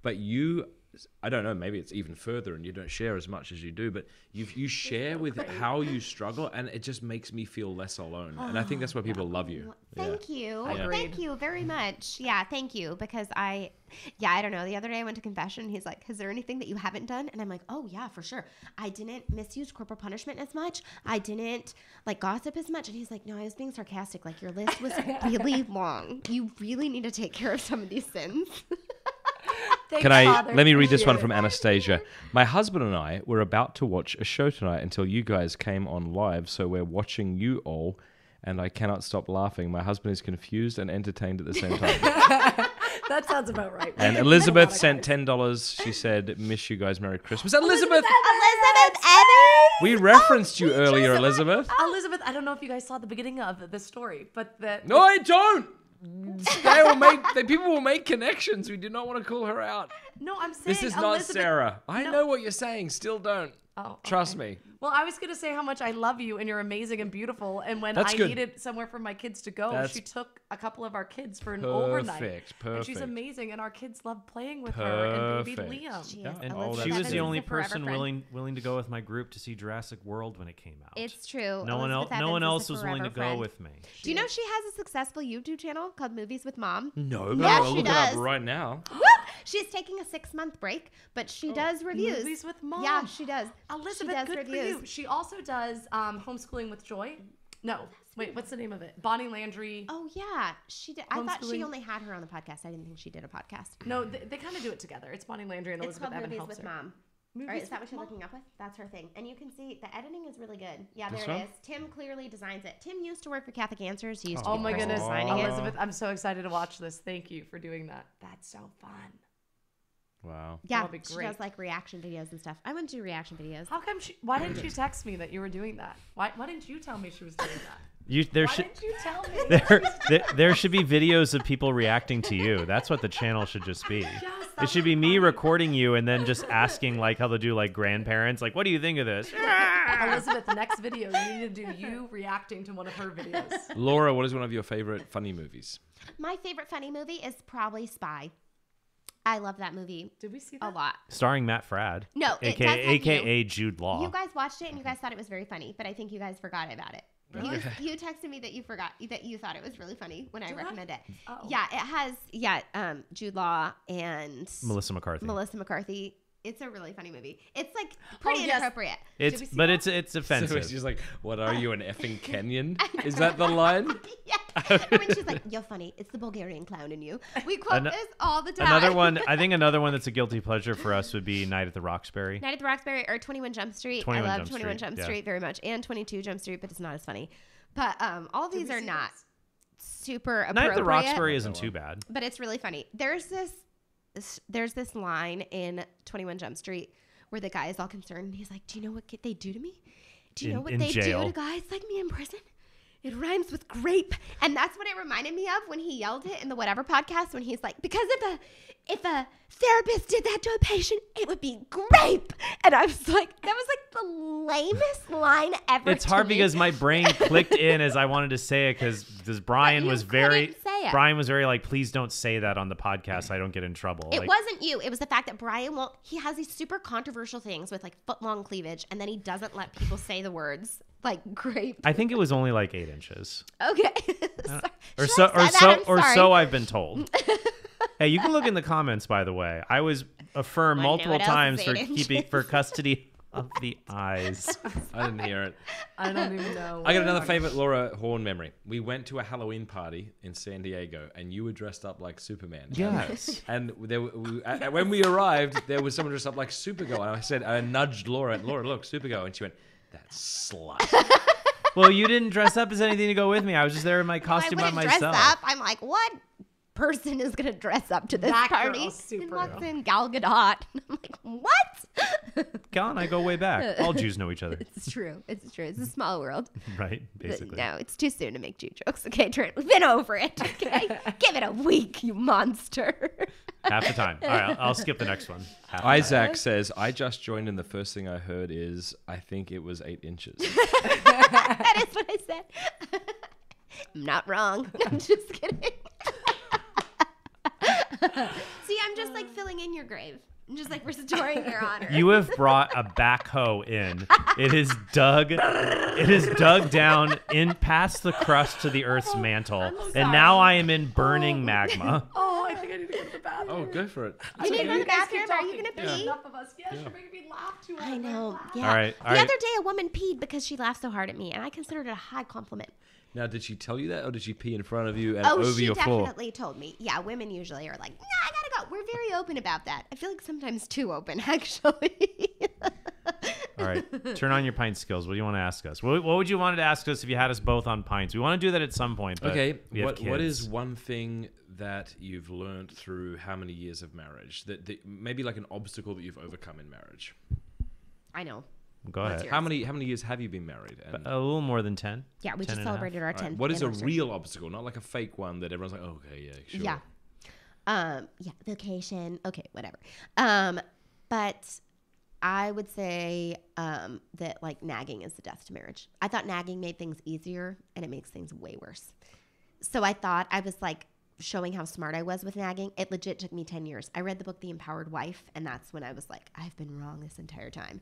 Speaker 1: But you, I don't know, maybe it's even further and you don't share as much as you do, but you you share with how you struggle and it just makes me feel less alone. And I think that's why people love you.
Speaker 2: Thank you.
Speaker 3: Agreed.
Speaker 2: Thank you very much. Yeah, thank you. Because I, yeah, I don't know. The other day I went to confession. He's like, Is there anything that you haven't done? And I'm like, Oh, yeah, for sure. I didn't misuse corporal punishment as much. I didn't like gossip as much. And he's like, No, I was being sarcastic. Like, your list was really long. You really need to take care of some of these sins.
Speaker 3: Thanks,
Speaker 1: Can I
Speaker 3: Father.
Speaker 1: let me read this one from. Anastasia? My husband and I were about to watch a show tonight until you guys came on live, so we're watching you all, and I cannot stop laughing. My husband is confused and entertained at the same time.
Speaker 3: That sounds about right.
Speaker 1: and Elizabeth sent ten dollars. She said, "Miss you guys, Merry Christmas." Elizabeth,
Speaker 2: Elizabeth Evans!
Speaker 1: we referenced you earlier, Elizabeth.
Speaker 3: Elizabeth, I don't know if you guys saw the beginning of the story, but the
Speaker 1: No, I don't. They will make. They, people will make connections. We do not want to call her out.
Speaker 3: No, I'm saying
Speaker 1: This is not
Speaker 3: Elizabeth,
Speaker 1: Sarah. I
Speaker 3: No.
Speaker 1: know what you're saying. Still don't.
Speaker 3: Oh,
Speaker 1: Trust
Speaker 3: okay.
Speaker 1: me.
Speaker 3: Well, I was gonna say how much I love you and you're amazing and beautiful. And when
Speaker 1: That's
Speaker 3: I
Speaker 1: good.
Speaker 3: needed somewhere for my kids to go,
Speaker 1: That's
Speaker 3: she took a couple of our kids for an overnight.
Speaker 1: Perfect,
Speaker 3: And she's
Speaker 1: perfect.
Speaker 3: amazing, and our kids love playing with her and baby
Speaker 1: Perfect.
Speaker 3: Liam.
Speaker 2: She
Speaker 1: Yeah, and
Speaker 4: And
Speaker 2: Elizabeth
Speaker 4: she was
Speaker 2: Evans
Speaker 4: the
Speaker 2: is
Speaker 4: only
Speaker 2: a forever
Speaker 4: person
Speaker 2: friend.
Speaker 4: willing willing to go with my group to see Jurassic World when it came out.
Speaker 2: It's true.
Speaker 4: no one else.
Speaker 2: Elizabeth
Speaker 4: No one
Speaker 2: Evans
Speaker 4: else
Speaker 2: is a
Speaker 4: was willing to
Speaker 2: forever
Speaker 4: go
Speaker 2: friend.
Speaker 4: with me.
Speaker 2: Do you know she has a successful YouTube channel called Movies with Mom?
Speaker 1: No,
Speaker 2: Yeah,
Speaker 1: I'll
Speaker 2: she
Speaker 1: look
Speaker 2: does.
Speaker 1: it up right now.
Speaker 2: Whoop! She's taking a six month break, but she does reviews.
Speaker 3: Oh, Movies with Mom.
Speaker 2: Yeah, she does.
Speaker 3: Elizabeth,
Speaker 2: she does
Speaker 3: good
Speaker 2: reviews.
Speaker 3: for you. She also does um, homeschooling with joy. No, wait, what's the name of it? Bonnie Landry.
Speaker 2: Oh yeah, she did. I thought she only had her on the podcast. I didn't think she did a podcast.
Speaker 3: No, they, they kind of do it together. It's Bonnie Landry and
Speaker 2: It's
Speaker 3: Elizabeth
Speaker 2: called
Speaker 3: Evan
Speaker 2: Movies
Speaker 3: helps
Speaker 2: with
Speaker 3: her.
Speaker 2: Mom.
Speaker 3: Movies
Speaker 2: All right, is that what you're
Speaker 3: Mom.
Speaker 2: looking up with? That's her thing. And you can see the editing is really good. Yeah,
Speaker 1: This
Speaker 2: there
Speaker 1: one?
Speaker 2: it is. Tim clearly designs it. Tim used to work for Catholic Answers. He used to
Speaker 3: Oh
Speaker 2: be
Speaker 3: my goodness,
Speaker 2: designing it.
Speaker 3: Elizabeth, I'm so excited to watch this. Thank you for doing that. That's so fun.
Speaker 1: Wow.
Speaker 2: Yeah,
Speaker 3: That'll be
Speaker 2: she
Speaker 3: great.
Speaker 2: does like reaction videos and stuff. I wouldn't do reaction videos.
Speaker 3: How come she? Why didn't you text me that you were doing that? Why? Why didn't you tell me she was doing that?
Speaker 4: You there
Speaker 3: Why
Speaker 4: should
Speaker 3: didn't you tell me?
Speaker 4: there, there there should be videos of people reacting to you. That's what the channel should just be.
Speaker 3: that
Speaker 4: It should be me recording you and then just asking like how they do like grandparents like what do you think of this?
Speaker 3: Elizabeth, the next video you need to do you reacting to one of her videos.
Speaker 1: Laura, what is one of your favorite funny movies?
Speaker 2: My favorite funny movie is probably Spy. I love that movie
Speaker 3: Did we see that?
Speaker 2: a lot.
Speaker 4: Starring Matt Fradd.
Speaker 2: No, it
Speaker 4: aka
Speaker 2: does have
Speaker 4: aka Jude Law.
Speaker 2: You guys watched it and you guys thought it was very funny, but I think you guys forgot about it. You, you texted me that you forgot that you thought it was really funny when I
Speaker 3: Did I?
Speaker 2: recommended it.
Speaker 3: Oh.
Speaker 2: Yeah, it has yeah, um, Jude Law and
Speaker 4: Melissa McCarthy.
Speaker 2: Melissa McCarthy. It's a really funny movie. It's like pretty
Speaker 3: Oh, yes.
Speaker 2: inappropriate.
Speaker 4: It's
Speaker 3: we see
Speaker 4: but
Speaker 3: that?
Speaker 4: it's it's
Speaker 1: So
Speaker 4: offensive.
Speaker 1: she's like, "What are you, an effing Kenyan?" Is that the line?
Speaker 2: yeah. And when she's like, "You're funny," it's the Bulgarian clown in you. We quote
Speaker 4: Ano-
Speaker 2: this all the time.
Speaker 4: Another one, I think another one that's a guilty pleasure for us would be Night at the Roxbury.
Speaker 2: Night at the Roxbury or 21 Jump Street.
Speaker 4: 21
Speaker 2: I love
Speaker 4: Jump
Speaker 2: 21
Speaker 4: Street,
Speaker 2: Jump
Speaker 4: yeah.
Speaker 2: Street very much, and 22 Jump Street, but it's not as funny. But um, all
Speaker 3: Did
Speaker 2: these are not
Speaker 3: those?
Speaker 2: super appropriate.
Speaker 4: Night at the Roxbury isn't too bad.
Speaker 2: but it's really funny. There's this, this there's this line in 21 Jump Street where the guy is all concerned. And he's like, "Do you know what they do to me? Do you
Speaker 4: In-
Speaker 2: know what they
Speaker 4: jail.
Speaker 2: do to guys like me in prison?" It rhymes with grape, and that's what it reminded me of when he yelled it in the whatever podcast. When he's like, "Because of a if a therapist did that to a patient, it would be grape," and I was like, "That was like the lamest line ever."
Speaker 4: It's hard
Speaker 2: me.
Speaker 4: because my brain clicked in as I wanted to say it because Brian was very. Brian was very like, please don't say that on the podcast. I don't get in trouble.
Speaker 2: It
Speaker 4: Like,
Speaker 2: wasn't you. It was the fact that Brian will he has these super controversial things with like foot long cleavage, and then he doesn't let people say the words like grape.
Speaker 4: I think it was only like eight inches,
Speaker 2: Okay. Uh,
Speaker 4: or so, or so, or so I've been told. hey, you can look in the comments. By the way, I was affirmed multiple times for keeping for custody of the eyes.
Speaker 1: I didn't hear it.
Speaker 3: I don't even know.
Speaker 1: I got another favorite Laura Horn memory. We went to a Halloween party in San Diego, and you were dressed up like Superman.
Speaker 4: Yes.
Speaker 1: And there, we, uh, when we arrived, there was someone dressed up like Supergirl, and I said, I nudged Laura, Laura, look, Supergirl, and she went, "That slut."
Speaker 4: Well, you didn't dress up as anything to go with me. I was just there in my
Speaker 2: I
Speaker 4: costume by
Speaker 2: wouldn't dress
Speaker 4: myself.
Speaker 2: up. I'm like, what person is gonna dress up to this
Speaker 3: That
Speaker 2: party?
Speaker 3: girl's
Speaker 2: and walks in Gal Gadot. I'm like, what?
Speaker 4: Gal and I go way back. All Jews know each other,
Speaker 2: it's true. It's true. It's a small world.
Speaker 4: right?
Speaker 2: But
Speaker 4: Basically.
Speaker 2: no, it's too soon to make Jew jokes. Okay, Trent, we've been over it. Okay, give it a week, you monster.
Speaker 4: Half the time. All right, I'll, I'll skip the next one. Half the time.
Speaker 1: Isaac says, "I just joined, and the first thing I heard is, I think it was eight inches."
Speaker 2: that is what I said. I'm not wrong. I'm just kidding. See, I'm just like filling in your grave. I'm just like restoring your honor.
Speaker 4: You have brought a backhoe in. It is dug. It is dug down in past the crust to the Earth's oh, mantle, and now I am in burning oh. magma.
Speaker 3: Oh, I think I need to go to the bathroom.
Speaker 1: oh, go for it.
Speaker 2: You need to go to the bathroom. Are you gonna
Speaker 3: There's
Speaker 2: pee?
Speaker 3: Enough of us. Yeah, you're making me laugh too hard.
Speaker 2: I know. Yeah.
Speaker 4: All right, all
Speaker 2: the
Speaker 4: right.
Speaker 2: other day, a woman peed because she laughed so hard at me, and I considered it a high compliment.
Speaker 1: Now, did she tell you that, or did she pee in front of you and
Speaker 2: Oh,
Speaker 1: over
Speaker 2: she
Speaker 1: your floor?
Speaker 2: definitely told me. Yeah, women usually are like, "Nah, I gotta go." We're very open about that. I feel like sometimes too open, actually.
Speaker 4: All right, turn on your pint skills. What do you want to ask us? What, what would you want to ask us if you had us both on pints? We want to do that at some point. But
Speaker 1: Okay,
Speaker 4: we have
Speaker 1: what, what
Speaker 4: kids.
Speaker 1: is one thing that you've learned through how many years of marriage that, that maybe like an obstacle that you've overcome in marriage?
Speaker 2: I know.
Speaker 4: Go
Speaker 2: What's
Speaker 4: ahead.
Speaker 2: yours?
Speaker 1: How many how many years have you been married? And,
Speaker 4: A little more than ten.
Speaker 2: Yeah, we
Speaker 4: 10
Speaker 2: just
Speaker 4: and a half.
Speaker 2: celebrated our
Speaker 1: all right,
Speaker 2: 10th
Speaker 1: what is a
Speaker 2: anniversary.
Speaker 1: real obstacle, not like a fake one that everyone's like, oh, okay, yeah, sure.
Speaker 2: Yeah. Um, yeah, vacation. Okay, whatever. Um, but I would say um, that like nagging is the death to marriage. I thought nagging made things easier and it makes things way worse. So I thought I was like showing how smart I was with nagging. It legit took me 10 years. I read the book The Empowered Wife, and that's when I was like, I've been wrong this entire time.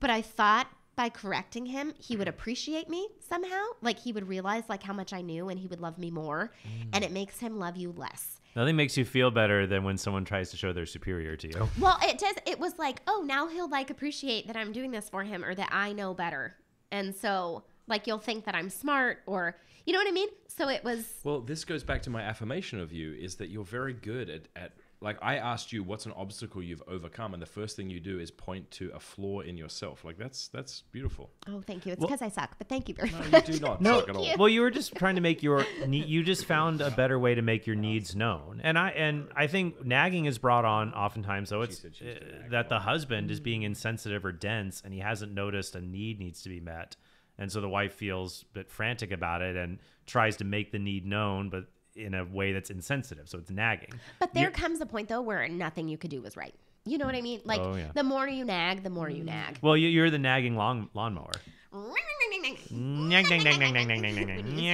Speaker 2: But I thought by correcting him, he would appreciate me somehow. Like he would realize like how much I knew and he would love me more. Mm. And it makes him love you less.
Speaker 4: Nothing makes you feel better than when someone tries to show they're superior to you.
Speaker 2: Well, it does. It was like, oh, now he'll like appreciate that I'm doing this for him or that I know better. And so, like, you'll think that I'm smart or, you know what I mean? So it was,
Speaker 1: Well, this goes back to my affirmation of you is that you're very good at, at like I asked you what's an obstacle you've overcome, and the first thing you do is point to a flaw in yourself. Like that's that's beautiful.
Speaker 2: oh, thank you. It's
Speaker 4: Well-
Speaker 2: because I suck, but thank you very
Speaker 1: No,
Speaker 2: much.
Speaker 1: you do not
Speaker 4: No,
Speaker 1: suck at all.
Speaker 2: you.
Speaker 4: well, you were just trying to make your ne- you just found a better way to make your needs known, and I and I think nagging is brought on oftentimes. though it's
Speaker 1: said she was
Speaker 4: uh, that the husband is being insensitive or dense, and he hasn't noticed a need needs to be met, and so the wife feels a bit frantic about it and tries to make the need known, but in a way that's insensitive. So it's nagging.
Speaker 2: But there You're, comes a point though where nothing you could do was right. You know what I mean? Like
Speaker 4: oh, yeah.
Speaker 2: the more you nag, the more you mm. nag.
Speaker 4: Well, you're the nagging lawn lawnmower.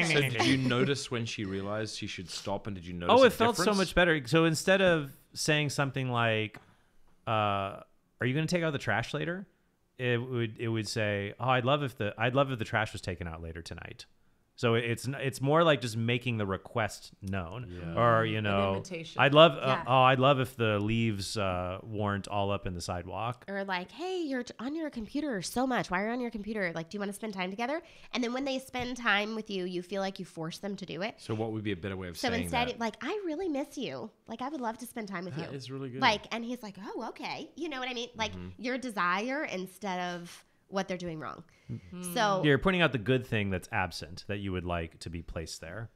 Speaker 1: so did you notice when she realized she should stop? And did you notice?
Speaker 4: Oh, it felt so much better. So instead of saying something like, uh, "Are you going to take out the trash later?" It would it would say, "Oh, I'd love if the I'd love if the trash was taken out later tonight." So it's it's more like just making the request known,
Speaker 1: Yeah.
Speaker 4: or you know,
Speaker 3: invitation.
Speaker 4: I'd love uh, oh I'd love if the leaves uh, weren't all up in the sidewalk.
Speaker 2: Or like, hey, you're on your computer so much. Why are you on your computer? Like, do you want to spend time together? And then when they spend time with you, you feel like you force them to do it.
Speaker 1: So what would be a better way of saying
Speaker 2: So
Speaker 1: saying
Speaker 2: instead,
Speaker 1: that?
Speaker 2: like, I really miss you. Like, I would love to spend time with
Speaker 1: That
Speaker 2: you.
Speaker 1: is really good.
Speaker 2: Like, and he's like, oh, okay. You know what I mean? Like, your desire instead of what they're doing wrong. So,
Speaker 4: You're pointing out the good thing that's absent that you would like to be placed there.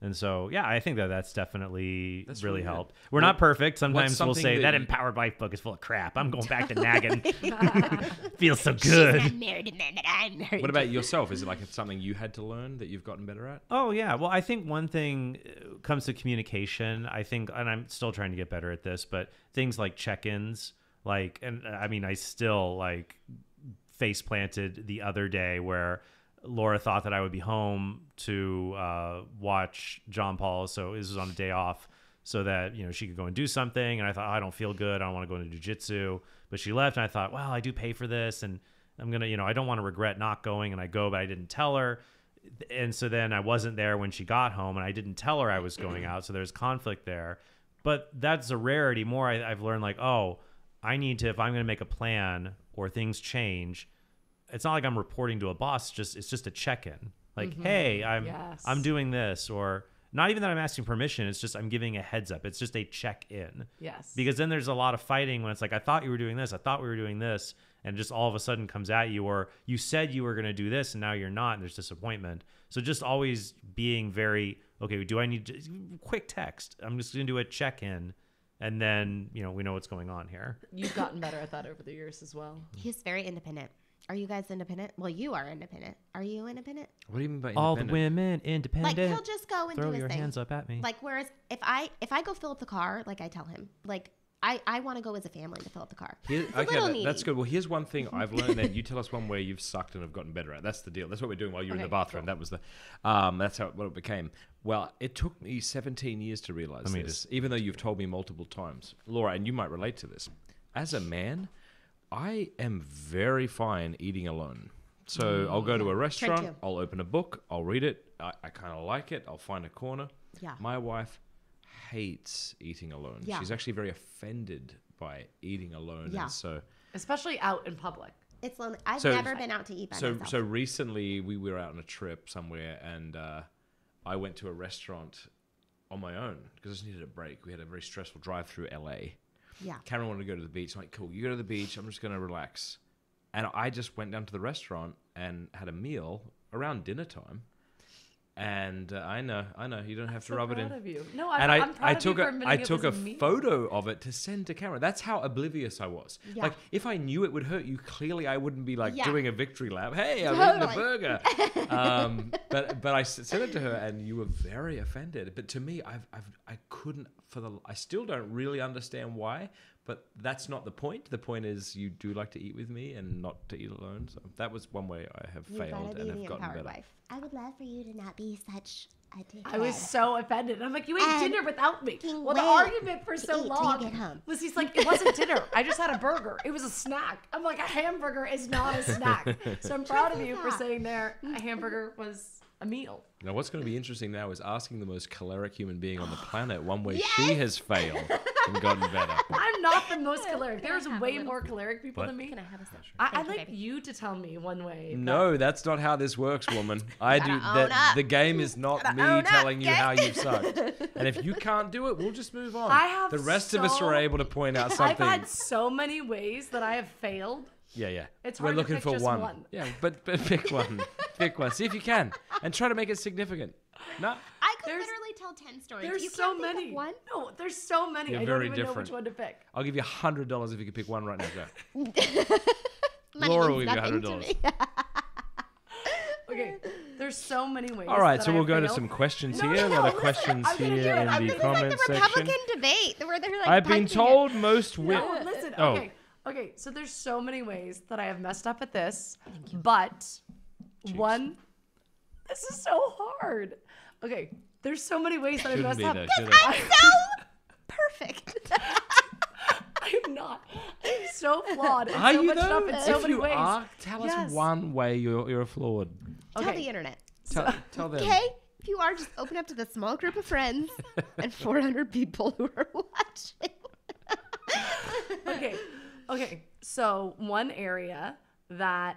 Speaker 4: And so, yeah, I think that that's definitely
Speaker 1: That's
Speaker 4: really
Speaker 1: really good.
Speaker 4: helped. We're
Speaker 1: What-
Speaker 4: not perfect. Sometimes we'll
Speaker 1: something
Speaker 4: say
Speaker 1: that
Speaker 4: that
Speaker 1: you-
Speaker 4: empowered wife book is full of crap. I'm going back to nagging. Feels so
Speaker 2: she's
Speaker 4: good.
Speaker 2: not married and then I'm married.
Speaker 1: what about yourself? Is it like it's something you had to learn that you've gotten better at?
Speaker 4: Oh yeah. Well, I think one thing uh, comes to communication. I think, and I'm still trying to get better at this, but things like check-ins, like, and uh, I mean, I still like face planted the other day where Laura thought that I would be home to uh, watch John Paul, so this was on a day off, so that you know she could go and do something. And I thought, oh, I don't feel good. I don't want to go into jujitsu. But she left, and I thought, well, I do pay for this, and I'm gonna, you know, I don't want to regret not going. And I go, but I didn't tell her and so then I wasn't there when she got home, and I didn't tell her I was going out. So there's conflict there, but that's a rarity. More, I, I've learned like, oh, I need to if I'm going to make a plan or things change. It's not like I'm reporting to a boss. Just it's just a check in. Like, mm-hmm. hey, I'm
Speaker 3: Yes.
Speaker 4: I'm doing this, or not even that I'm asking permission. It's just I'm giving a heads up. It's just a check in.
Speaker 3: Yes.
Speaker 4: Because then there's a lot of fighting when it's like, I thought you were doing this, I thought we were doing this, and just all of a sudden comes at you, or you said you were going to do this and now you're not, and there's disappointment. So just always being very, okay, do I need to, quick text? I'm just going to do a check in, and then, you know, we know what's going on here.
Speaker 3: You've gotten better at that over the years as well.
Speaker 2: He's very independent. Are you guys independent? Well, you are independent. Are you independent?
Speaker 1: What do you mean by
Speaker 4: All the
Speaker 1: independent?
Speaker 4: women
Speaker 2: Like
Speaker 4: independent.
Speaker 2: he'll just go and
Speaker 4: Throw
Speaker 2: do his
Speaker 4: your
Speaker 2: thing.
Speaker 4: hands up at me.
Speaker 2: Like whereas if I if I go fill up the car, like I tell him, like I I want to go as a family to fill up the car.
Speaker 1: Here,
Speaker 2: It's
Speaker 1: okay,
Speaker 2: little
Speaker 1: that- that's good. Well, here's one thing I've learned. That you tell us one way you've sucked and have gotten better at. That's the deal. That's what we're doing while you're in the bathroom.
Speaker 3: cool.
Speaker 1: That was the, um, that's how what it became. Well, it took me 17 years to realize
Speaker 4: me
Speaker 1: this, even though you've told me multiple times, Laura, and you might relate to this. As a man, I am very fine eating alone. So I'll go to a restaurant. I'll open a book, I'll read it. I, I kind of like it. I'll find a corner.
Speaker 2: Yeah.
Speaker 1: My wife hates eating alone.
Speaker 2: Yeah.
Speaker 1: She's actually very offended by eating alone.
Speaker 2: Yeah.
Speaker 1: And so
Speaker 3: Especially out in public.
Speaker 2: It's lonely. I've
Speaker 1: So-
Speaker 2: never been out to eat by
Speaker 1: so
Speaker 2: myself.
Speaker 1: so recently we were out on a trip somewhere and uh, I went to a restaurant on my own because I just needed a break. We had a very stressful drive through LA.
Speaker 2: yeah.
Speaker 1: Cameron wanted to go to the beach. I'm like, cool, you go to the beach. I'm just gonna relax. And I just went down to the restaurant and had a meal around dinner time. And uh, I know, I know, you don't have to
Speaker 3: so
Speaker 1: rub it in.
Speaker 3: of you. No, I'm,
Speaker 1: and I,
Speaker 3: I'm proud
Speaker 1: I
Speaker 3: of
Speaker 1: took
Speaker 3: you
Speaker 1: a,
Speaker 3: for
Speaker 1: I took a photo of it to send to Cameron. That's how oblivious I was.
Speaker 2: Yeah.
Speaker 1: Like if I knew it would hurt you, clearly I wouldn't be like
Speaker 2: Yeah.
Speaker 1: doing a victory lap. Hey, I've eaten a burger. um, but but I s- said it to her, and you were very offended. But to me, I've, I've I couldn't for the I still don't really understand why. But that's not the point. The point is you do like to eat with me and not to eat alone. So that was one way I have
Speaker 2: You
Speaker 1: failed and have gotten better.
Speaker 2: wife. I would love for you to not be such a dickhead.
Speaker 3: I was so offended. I'm like, you ate
Speaker 2: And
Speaker 3: dinner without me. Well, the argument for
Speaker 2: to
Speaker 3: so
Speaker 2: eat till you
Speaker 3: long
Speaker 2: get home.
Speaker 3: was he's like, it wasn't dinner. I just had a burger. It was a snack. I'm like, a hamburger is not a snack. So I'm proud of you for saying there a hamburger was a meal.
Speaker 1: Now, what's going to be interesting now is asking the most choleric human being on the planet one way she has failed and gotten better.
Speaker 3: I'm not the most choleric.
Speaker 2: Can
Speaker 3: There's
Speaker 2: a
Speaker 3: way more choleric people
Speaker 4: What?
Speaker 3: than me.
Speaker 2: Can I have a sip?
Speaker 3: I,
Speaker 2: Thank
Speaker 3: I'd like
Speaker 2: baby.
Speaker 3: you to tell me one way. that-
Speaker 1: No, that's not how this works, woman. I do that. The game is not me
Speaker 2: own up,
Speaker 1: telling you how you've sucked. And if you can't do it, we'll just move on.
Speaker 3: I have
Speaker 1: the rest of us are able to point out something.
Speaker 3: I've had so many ways that I have failed.
Speaker 1: Yeah, yeah.
Speaker 3: It's
Speaker 1: We're
Speaker 3: hard to
Speaker 1: looking
Speaker 3: pick
Speaker 1: for
Speaker 3: just
Speaker 1: one.
Speaker 3: one.
Speaker 1: Yeah, but but pick one. pick one. See if you can, and try to make it significant. No.
Speaker 2: I could
Speaker 3: There's-
Speaker 2: literally tell ten stories.
Speaker 3: There's
Speaker 2: you
Speaker 3: so
Speaker 2: can't think of
Speaker 3: many.
Speaker 2: one.
Speaker 3: No, there's so many.
Speaker 1: They're
Speaker 3: I don't
Speaker 1: very
Speaker 3: even know
Speaker 1: different.
Speaker 3: which one to pick.
Speaker 1: I'll give you a hundred dollars if you can pick one right now. Go. Laura
Speaker 2: means
Speaker 1: will give you $100.
Speaker 3: Okay, there's so many ways.
Speaker 1: All right,
Speaker 3: that
Speaker 1: so
Speaker 3: I
Speaker 1: we'll
Speaker 3: have
Speaker 1: go to some questions
Speaker 3: No,
Speaker 1: here.
Speaker 3: no,
Speaker 1: a lot of questions
Speaker 3: I'm
Speaker 1: here in
Speaker 3: I'm
Speaker 1: the
Speaker 3: gonna-
Speaker 2: like
Speaker 1: comment
Speaker 2: the
Speaker 1: section.
Speaker 2: Republican debate where they're like.
Speaker 1: I've been
Speaker 2: punching it.
Speaker 1: told most wi-
Speaker 3: No, listen.
Speaker 1: Oh.
Speaker 3: Okay, okay. So there's so many ways that I have messed up at this, but one. This is so hard. Okay, there's so many ways that I've
Speaker 1: Shouldn't
Speaker 3: messed
Speaker 1: be
Speaker 3: up.
Speaker 1: though, should it?
Speaker 2: I'm so perfect.
Speaker 3: I'm not. I'm so flawed. And
Speaker 1: Are
Speaker 3: so
Speaker 1: you
Speaker 3: much
Speaker 1: though?
Speaker 3: up in so
Speaker 1: if
Speaker 3: many
Speaker 1: you
Speaker 3: ways.
Speaker 1: are, tell
Speaker 3: Yes.
Speaker 1: us one way you're you're flawed.
Speaker 2: Tell the internet.
Speaker 1: Tell, tell them.
Speaker 2: Okay, if you are, just open up to the small group of friends and 400 people who are watching.
Speaker 3: okay. Okay. So one area that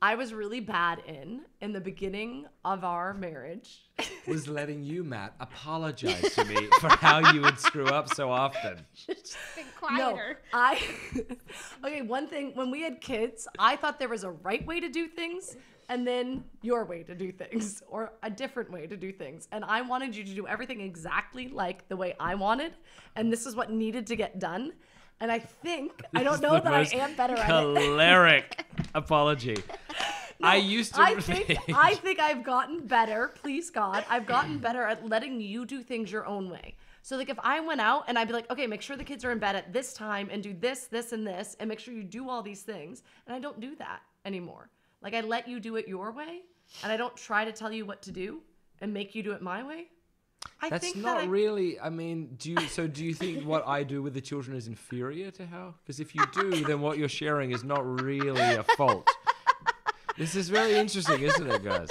Speaker 3: I was really bad in in the beginning of our marriage.
Speaker 1: Was letting you, Matt, apologize to me for how you would screw up so often.
Speaker 2: just been
Speaker 3: No,
Speaker 2: quieter.
Speaker 3: I. okay, one thing when we had kids, I thought there was a right way to do things and then your way to do things or a different way to do things. And I wanted you to do everything exactly like the way I wanted. And this is what needed to get done. And I think, I don't know that I am better at it.
Speaker 1: Choleric apology. I used to.
Speaker 3: I think I think I've gotten better, please God. I've gotten better at letting you do things your own way. So like if I went out and I'd be like, okay, make sure the kids are in bed at this time and do this, this, and this, and make sure you do all these things. And I don't do that anymore. Like I let you do it your way, and I don't try to tell you what to do and make you do it my way. I
Speaker 1: That's
Speaker 3: think
Speaker 1: not
Speaker 3: that I,
Speaker 1: really. I mean, do you? So do you think what I do with the children is inferior to how? Because if you do, then what you're sharing is not really a fault. This is very interesting, isn't it, guys?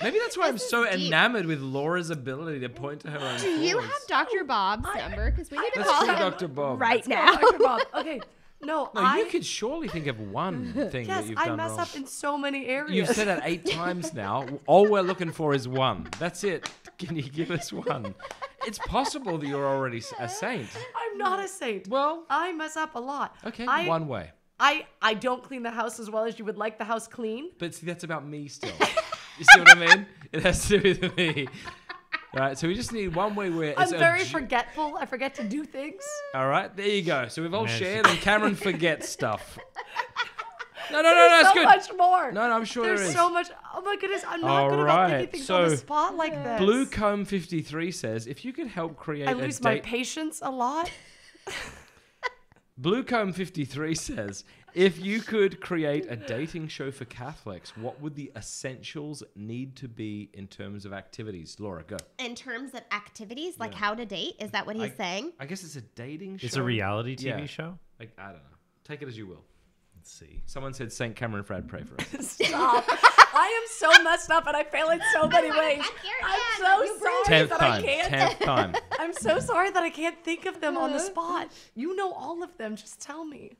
Speaker 1: Maybe that's why I'm so
Speaker 2: deep.
Speaker 1: enamored with Laura's ability to point to her own
Speaker 2: Do you have Dr. Bob's number? Because we need to
Speaker 1: Let's
Speaker 2: call
Speaker 1: call
Speaker 2: him
Speaker 1: Dr. Bob.
Speaker 2: right
Speaker 3: Oh,
Speaker 2: now.
Speaker 3: Dr. Bob. Okay. No,
Speaker 1: No,
Speaker 3: I
Speaker 1: you could surely think of one thing
Speaker 3: yes,
Speaker 1: that you've
Speaker 3: I
Speaker 1: done I
Speaker 3: mess
Speaker 1: wrong.
Speaker 3: up in so many areas.
Speaker 1: You've said that eight times now. All we're looking for is one. That's it. Can you give us one? It's possible that you're already a saint.
Speaker 3: I'm not a saint.
Speaker 1: Well,
Speaker 3: I mess up a lot.
Speaker 1: okay,
Speaker 3: I,
Speaker 1: one way.
Speaker 3: I I don't clean the house as well as you would like the house clean.
Speaker 1: But see, that's about me still. You see what I mean? It has to do with me. Right, so we just need one way where
Speaker 3: I'm very
Speaker 1: a,
Speaker 3: forgetful. I forget to do things.
Speaker 1: All right, there you go. So we've all
Speaker 4: Man,
Speaker 1: shared, and Cameron forgets stuff. No, no, no, no, that's
Speaker 3: so
Speaker 1: good.
Speaker 3: much more.
Speaker 1: No, no, I'm sure
Speaker 3: There's
Speaker 1: there is.
Speaker 3: so much. Oh my goodness, I'm not
Speaker 1: All
Speaker 3: good about
Speaker 1: right,
Speaker 3: thinking things on the
Speaker 1: so
Speaker 3: spot like this.
Speaker 1: Blue Comb 53 says if you could help create
Speaker 3: I
Speaker 1: a
Speaker 3: lose my
Speaker 1: date.
Speaker 3: patience a lot.
Speaker 1: Blue Comb 53 says if you could create a dating show for Catholics, what would the essentials need to be in terms of activities? Laura, go.
Speaker 2: In terms of activities, like how to date, is that what he's
Speaker 1: I-
Speaker 2: saying?
Speaker 1: I guess it's a dating show.
Speaker 4: It's a reality TV
Speaker 1: Yeah.
Speaker 4: show.
Speaker 1: Like, I don't know. Take it as you will.
Speaker 4: Let's see.
Speaker 1: Someone said St. Cameron Fradd, pray for us.
Speaker 3: Stop. I am so messed up and I fail in so many ways. I'm so sorry
Speaker 1: Tenth
Speaker 3: that I can't.
Speaker 1: Tenth time.
Speaker 3: I'm so sorry that I can't think of them on the spot. You know all of them. Just tell me.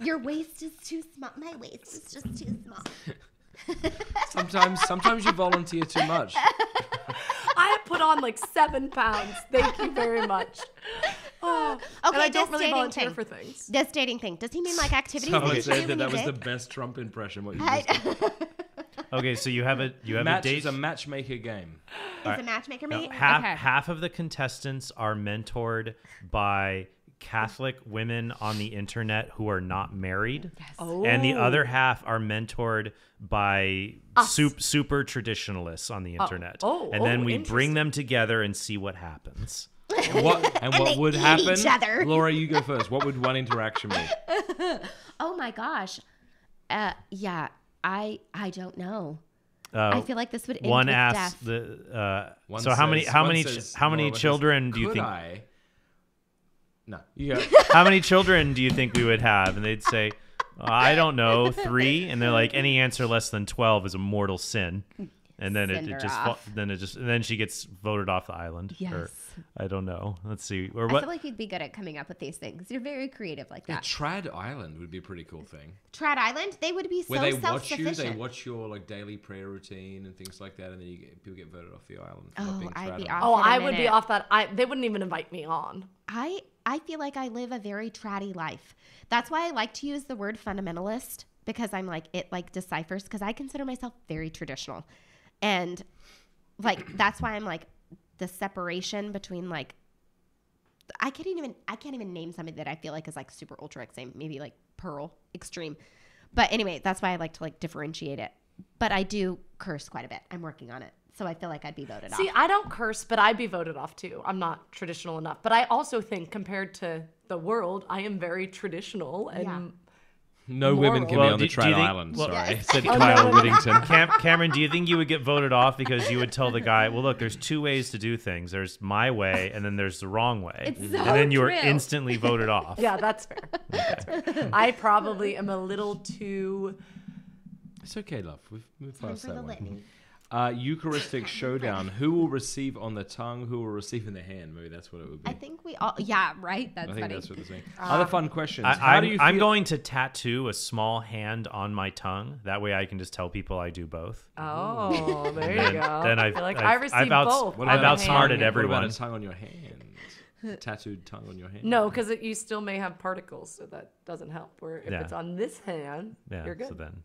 Speaker 2: Your waist is too small. My waist is just too small.
Speaker 1: Sometimes, sometimes you volunteer too much.
Speaker 3: I have put on like seven pounds. Thank you very much. Oh, and
Speaker 2: Okay,
Speaker 3: I don't
Speaker 2: this
Speaker 3: really
Speaker 2: dating
Speaker 3: volunteer
Speaker 2: thing.
Speaker 3: for things.
Speaker 2: This dating thing. Does he mean like activities?
Speaker 1: Someone
Speaker 2: you
Speaker 1: said
Speaker 2: do
Speaker 1: that that
Speaker 2: you
Speaker 1: was the best Trump impression. What you
Speaker 2: I-
Speaker 1: just did.
Speaker 4: Okay, so you have a you have
Speaker 1: Match
Speaker 4: a date.
Speaker 1: is a matchmaker game.
Speaker 2: Is a matchmaker
Speaker 4: No,
Speaker 2: me?
Speaker 4: half
Speaker 2: okay.
Speaker 4: half of the contestants are mentored by Catholic women on the internet who are not married,
Speaker 3: Oh.
Speaker 4: and the other half are mentored by sup- super traditionalists on the internet.
Speaker 3: oh,
Speaker 4: and then
Speaker 3: oh,
Speaker 4: we bring them together and see what happens.
Speaker 1: And what and, what
Speaker 2: they
Speaker 1: would
Speaker 2: eat
Speaker 1: happen?
Speaker 2: each other.
Speaker 1: Laura, you go first. What would one interaction be?
Speaker 2: Oh my gosh. Uh, yeah. I I don't know.
Speaker 4: Uh,
Speaker 2: I feel like this would end
Speaker 4: one
Speaker 2: with
Speaker 4: asks
Speaker 2: death.
Speaker 4: the uh,
Speaker 1: One
Speaker 4: so how many how many ch-
Speaker 1: says-
Speaker 4: how many
Speaker 1: Laura says,
Speaker 4: children do you think
Speaker 1: I? No, you go.
Speaker 4: how many children do you think we would have? And they'd say, uh, I don't know, three. And they're like, any answer less than twelve is a mortal sin. And then it,
Speaker 2: Send
Speaker 4: it
Speaker 2: her
Speaker 4: just fa-
Speaker 2: off.
Speaker 4: then it just and then she gets voted off the island. Or
Speaker 2: Yes.
Speaker 4: I don't know. Let's see. Or
Speaker 2: I
Speaker 4: what?
Speaker 2: feel like you'd be good at coming up with these things. You're very creative like
Speaker 1: Yeah,
Speaker 2: that.
Speaker 1: Trad Island would be a pretty cool thing.
Speaker 2: Trad Island, they would be so
Speaker 1: Where they watch you, they
Speaker 2: self-sufficient.
Speaker 1: watch your like daily prayer routine and things like that, and then you get, people get voted off the island. For not
Speaker 2: Oh,
Speaker 1: being
Speaker 2: I'd
Speaker 1: Trad
Speaker 2: be
Speaker 1: Island.
Speaker 2: off.
Speaker 3: Oh,
Speaker 2: in a
Speaker 3: I would be
Speaker 2: minute.
Speaker 3: off that. I they wouldn't even invite me on.
Speaker 2: I I feel like I live a very tratty life. That's why I like to use the word fundamentalist because I'm like it like deciphers because I consider myself very traditional. And like that's why I'm like the separation between like I can't even I can't even name somebody that I feel like is like super ultra extreme, maybe like Pearl extreme. But anyway, that's why I like to like differentiate it. But I do curse quite a bit. I'm working on it. So I feel like I'd be voted
Speaker 3: See,
Speaker 2: off.
Speaker 3: See, I don't curse, but I'd be voted off too. I'm not traditional enough. But I also think compared to the world, I am very traditional and
Speaker 2: Yeah.
Speaker 1: No women can
Speaker 4: Well,
Speaker 1: be on the
Speaker 4: do- do you
Speaker 1: Trad
Speaker 4: think-
Speaker 1: Island.
Speaker 4: well-
Speaker 1: sorry,
Speaker 2: Yes.
Speaker 1: said
Speaker 3: Oh,
Speaker 1: Kyle Whittington.
Speaker 4: Cam- Cameron, do you think you would get voted off because you would tell the guy, "Well, look, there's two ways to do things. There's my way, and then there's the wrong way,"
Speaker 2: It's
Speaker 4: and
Speaker 2: so
Speaker 4: then you were
Speaker 2: true.
Speaker 4: instantly voted off.
Speaker 3: yeah, that's fair. That's fair. I probably am a little too.
Speaker 1: It's okay, love. We've moved past that one.
Speaker 2: litany.
Speaker 1: Uh, Eucharistic showdown. Who will receive on the tongue? Who will receive in the hand? Maybe that's what it would be.
Speaker 2: I think we all yeah, right? That's
Speaker 1: I think
Speaker 2: funny.
Speaker 1: that's what they're saying. Other fun questions.
Speaker 4: I,
Speaker 1: How
Speaker 4: I'm,
Speaker 1: do you
Speaker 4: I'm
Speaker 1: feel-
Speaker 4: going to tattoo a small hand on my tongue. That way, I can just tell people I do both.
Speaker 3: Oh, there you
Speaker 4: Then-
Speaker 3: go.
Speaker 4: then I've-
Speaker 3: You're like
Speaker 4: I've-
Speaker 3: I
Speaker 4: I've outs-
Speaker 3: both.
Speaker 1: What
Speaker 4: I've
Speaker 3: on
Speaker 1: about
Speaker 3: the
Speaker 1: a
Speaker 3: hand.
Speaker 4: outsmarted everyone.
Speaker 1: What about a tongue on your hand? Tattooed tongue on your hand.
Speaker 3: No, because you still may have particles, so that doesn't help. Where if
Speaker 4: Yeah.
Speaker 3: it's on this hand,
Speaker 4: Yeah.
Speaker 3: you're good.
Speaker 4: So then,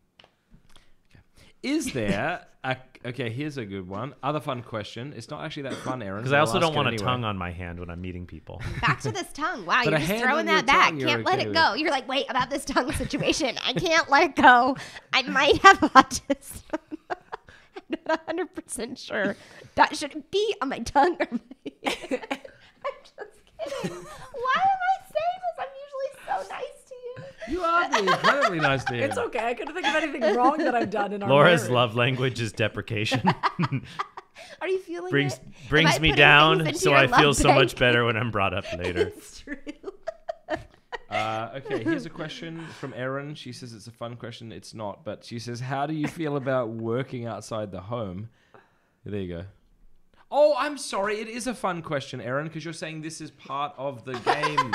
Speaker 1: Is there a okay? Here's a good one. Other fun question. It's not actually that fun, Erin.
Speaker 4: because I also don't
Speaker 1: it
Speaker 4: want a
Speaker 1: anyway.
Speaker 4: tongue on my hand when I'm meeting people.
Speaker 2: Back to this tongue. Wow,
Speaker 1: But
Speaker 2: you're just
Speaker 1: hand
Speaker 2: throwing
Speaker 1: on your
Speaker 2: that back.
Speaker 1: tongue, you're
Speaker 2: Can't let
Speaker 1: okay
Speaker 2: it
Speaker 1: with.
Speaker 2: go. You're like, wait, about this tongue situation. I can't let go. I might have autism. I'm not 100 percent sure that should be on my tongue or my. I'm just kidding. Why am I saying this? I'm usually so nice to you.
Speaker 1: You are being incredibly nice to him.
Speaker 3: It's okay. I couldn't think of anything wrong that I've done in our
Speaker 4: Laura's
Speaker 3: marriage.
Speaker 4: love language is deprecation.
Speaker 2: Are you feeling
Speaker 4: brings
Speaker 2: it? Am
Speaker 4: brings me down, so I feel
Speaker 2: love
Speaker 4: so much better when I'm brought up later.
Speaker 2: it's true.
Speaker 1: Uh, okay, here's a question from Erin. She says it's a fun question. It's not, but she says, "How do you feel about working outside the home? There you go. Oh, I'm sorry. It is a fun question, Erin, because you're saying this is part of the game.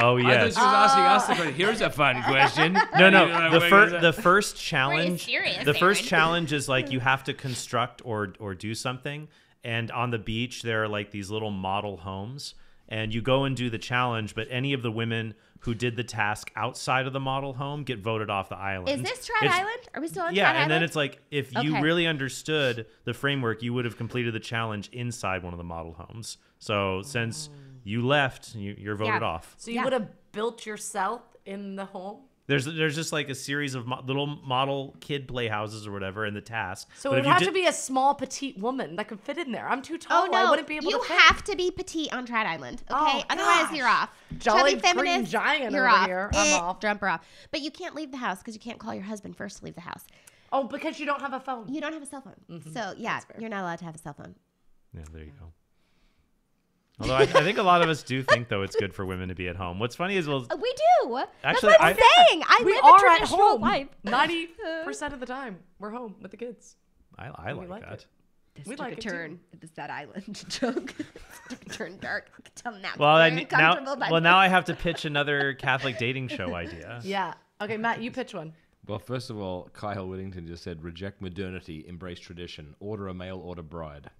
Speaker 4: Oh
Speaker 1: I thought you was asking us the ah. question. Here's a fun question.
Speaker 4: No, no.
Speaker 1: You uh,
Speaker 4: The
Speaker 1: what
Speaker 4: first, the first challenge,
Speaker 2: serious,
Speaker 4: the first
Speaker 2: Erin.
Speaker 4: challenge is like you have to construct or or do something. And on the beach, there are like these little model homes, and you go and do the challenge. But any of the women who did the task outside of the model home get voted off the island.
Speaker 2: Is this Trout
Speaker 4: It's-
Speaker 2: Island? Are we still on
Speaker 4: Yeah,
Speaker 2: Trout
Speaker 4: and then it's like if you
Speaker 2: Okay.
Speaker 4: really understood the framework, you would have completed the challenge inside one of the model homes. So since oh. You left, you, you're voted
Speaker 2: Yeah.
Speaker 4: off.
Speaker 3: So you
Speaker 2: Yeah.
Speaker 3: would have built yourself in the home.
Speaker 4: There's there's just like a series of mo- little model kid playhouses or whatever in the task.
Speaker 3: So
Speaker 4: But
Speaker 3: it
Speaker 4: if
Speaker 3: would
Speaker 4: you
Speaker 3: have
Speaker 4: did-
Speaker 3: to be a small, petite woman that could fit in there. I'm too tall.
Speaker 2: Oh no!
Speaker 3: I wouldn't be able
Speaker 2: you
Speaker 3: to fit.
Speaker 2: have to be petite on Trout Island, okay?
Speaker 3: Oh,
Speaker 2: Otherwise,
Speaker 3: gosh.
Speaker 2: you're off.
Speaker 3: Jolly
Speaker 2: Chubby
Speaker 3: green
Speaker 2: feminist,
Speaker 3: giant
Speaker 2: you're
Speaker 3: over
Speaker 2: off.
Speaker 3: here. I'm
Speaker 2: Eh,
Speaker 3: off.
Speaker 2: Jump her off. But you can't leave the house because you can't call your husband first to leave the house.
Speaker 3: Oh, because you don't have a phone.
Speaker 2: You don't have a cell phone, so yeah, you're not allowed to have a cell phone.
Speaker 4: Yeah, there you go. Although I, I think a lot of us do think though it's good for women to be at home. What's funny is well,
Speaker 2: Uh, We do.
Speaker 4: Actually,
Speaker 2: That's what I'm
Speaker 4: I-
Speaker 2: saying. I
Speaker 3: we
Speaker 2: live
Speaker 3: are
Speaker 2: a
Speaker 3: at
Speaker 2: traditional
Speaker 3: home.
Speaker 2: life.
Speaker 3: Ninety percent of the time, we're home with the kids.
Speaker 4: I, I like,
Speaker 3: like
Speaker 4: that.
Speaker 3: it.
Speaker 2: This
Speaker 3: We
Speaker 2: took
Speaker 3: like
Speaker 2: a
Speaker 3: it too.
Speaker 2: turn. This that island joke took a turn dark. I can tell now.
Speaker 4: Well, I, now, well now I have to pitch another Catholic dating show idea.
Speaker 3: Yeah. Okay, Matt, you pitch one.
Speaker 1: Well, first of all, Kyle Whittington just said, reject modernity, embrace tradition, order a mail order bride.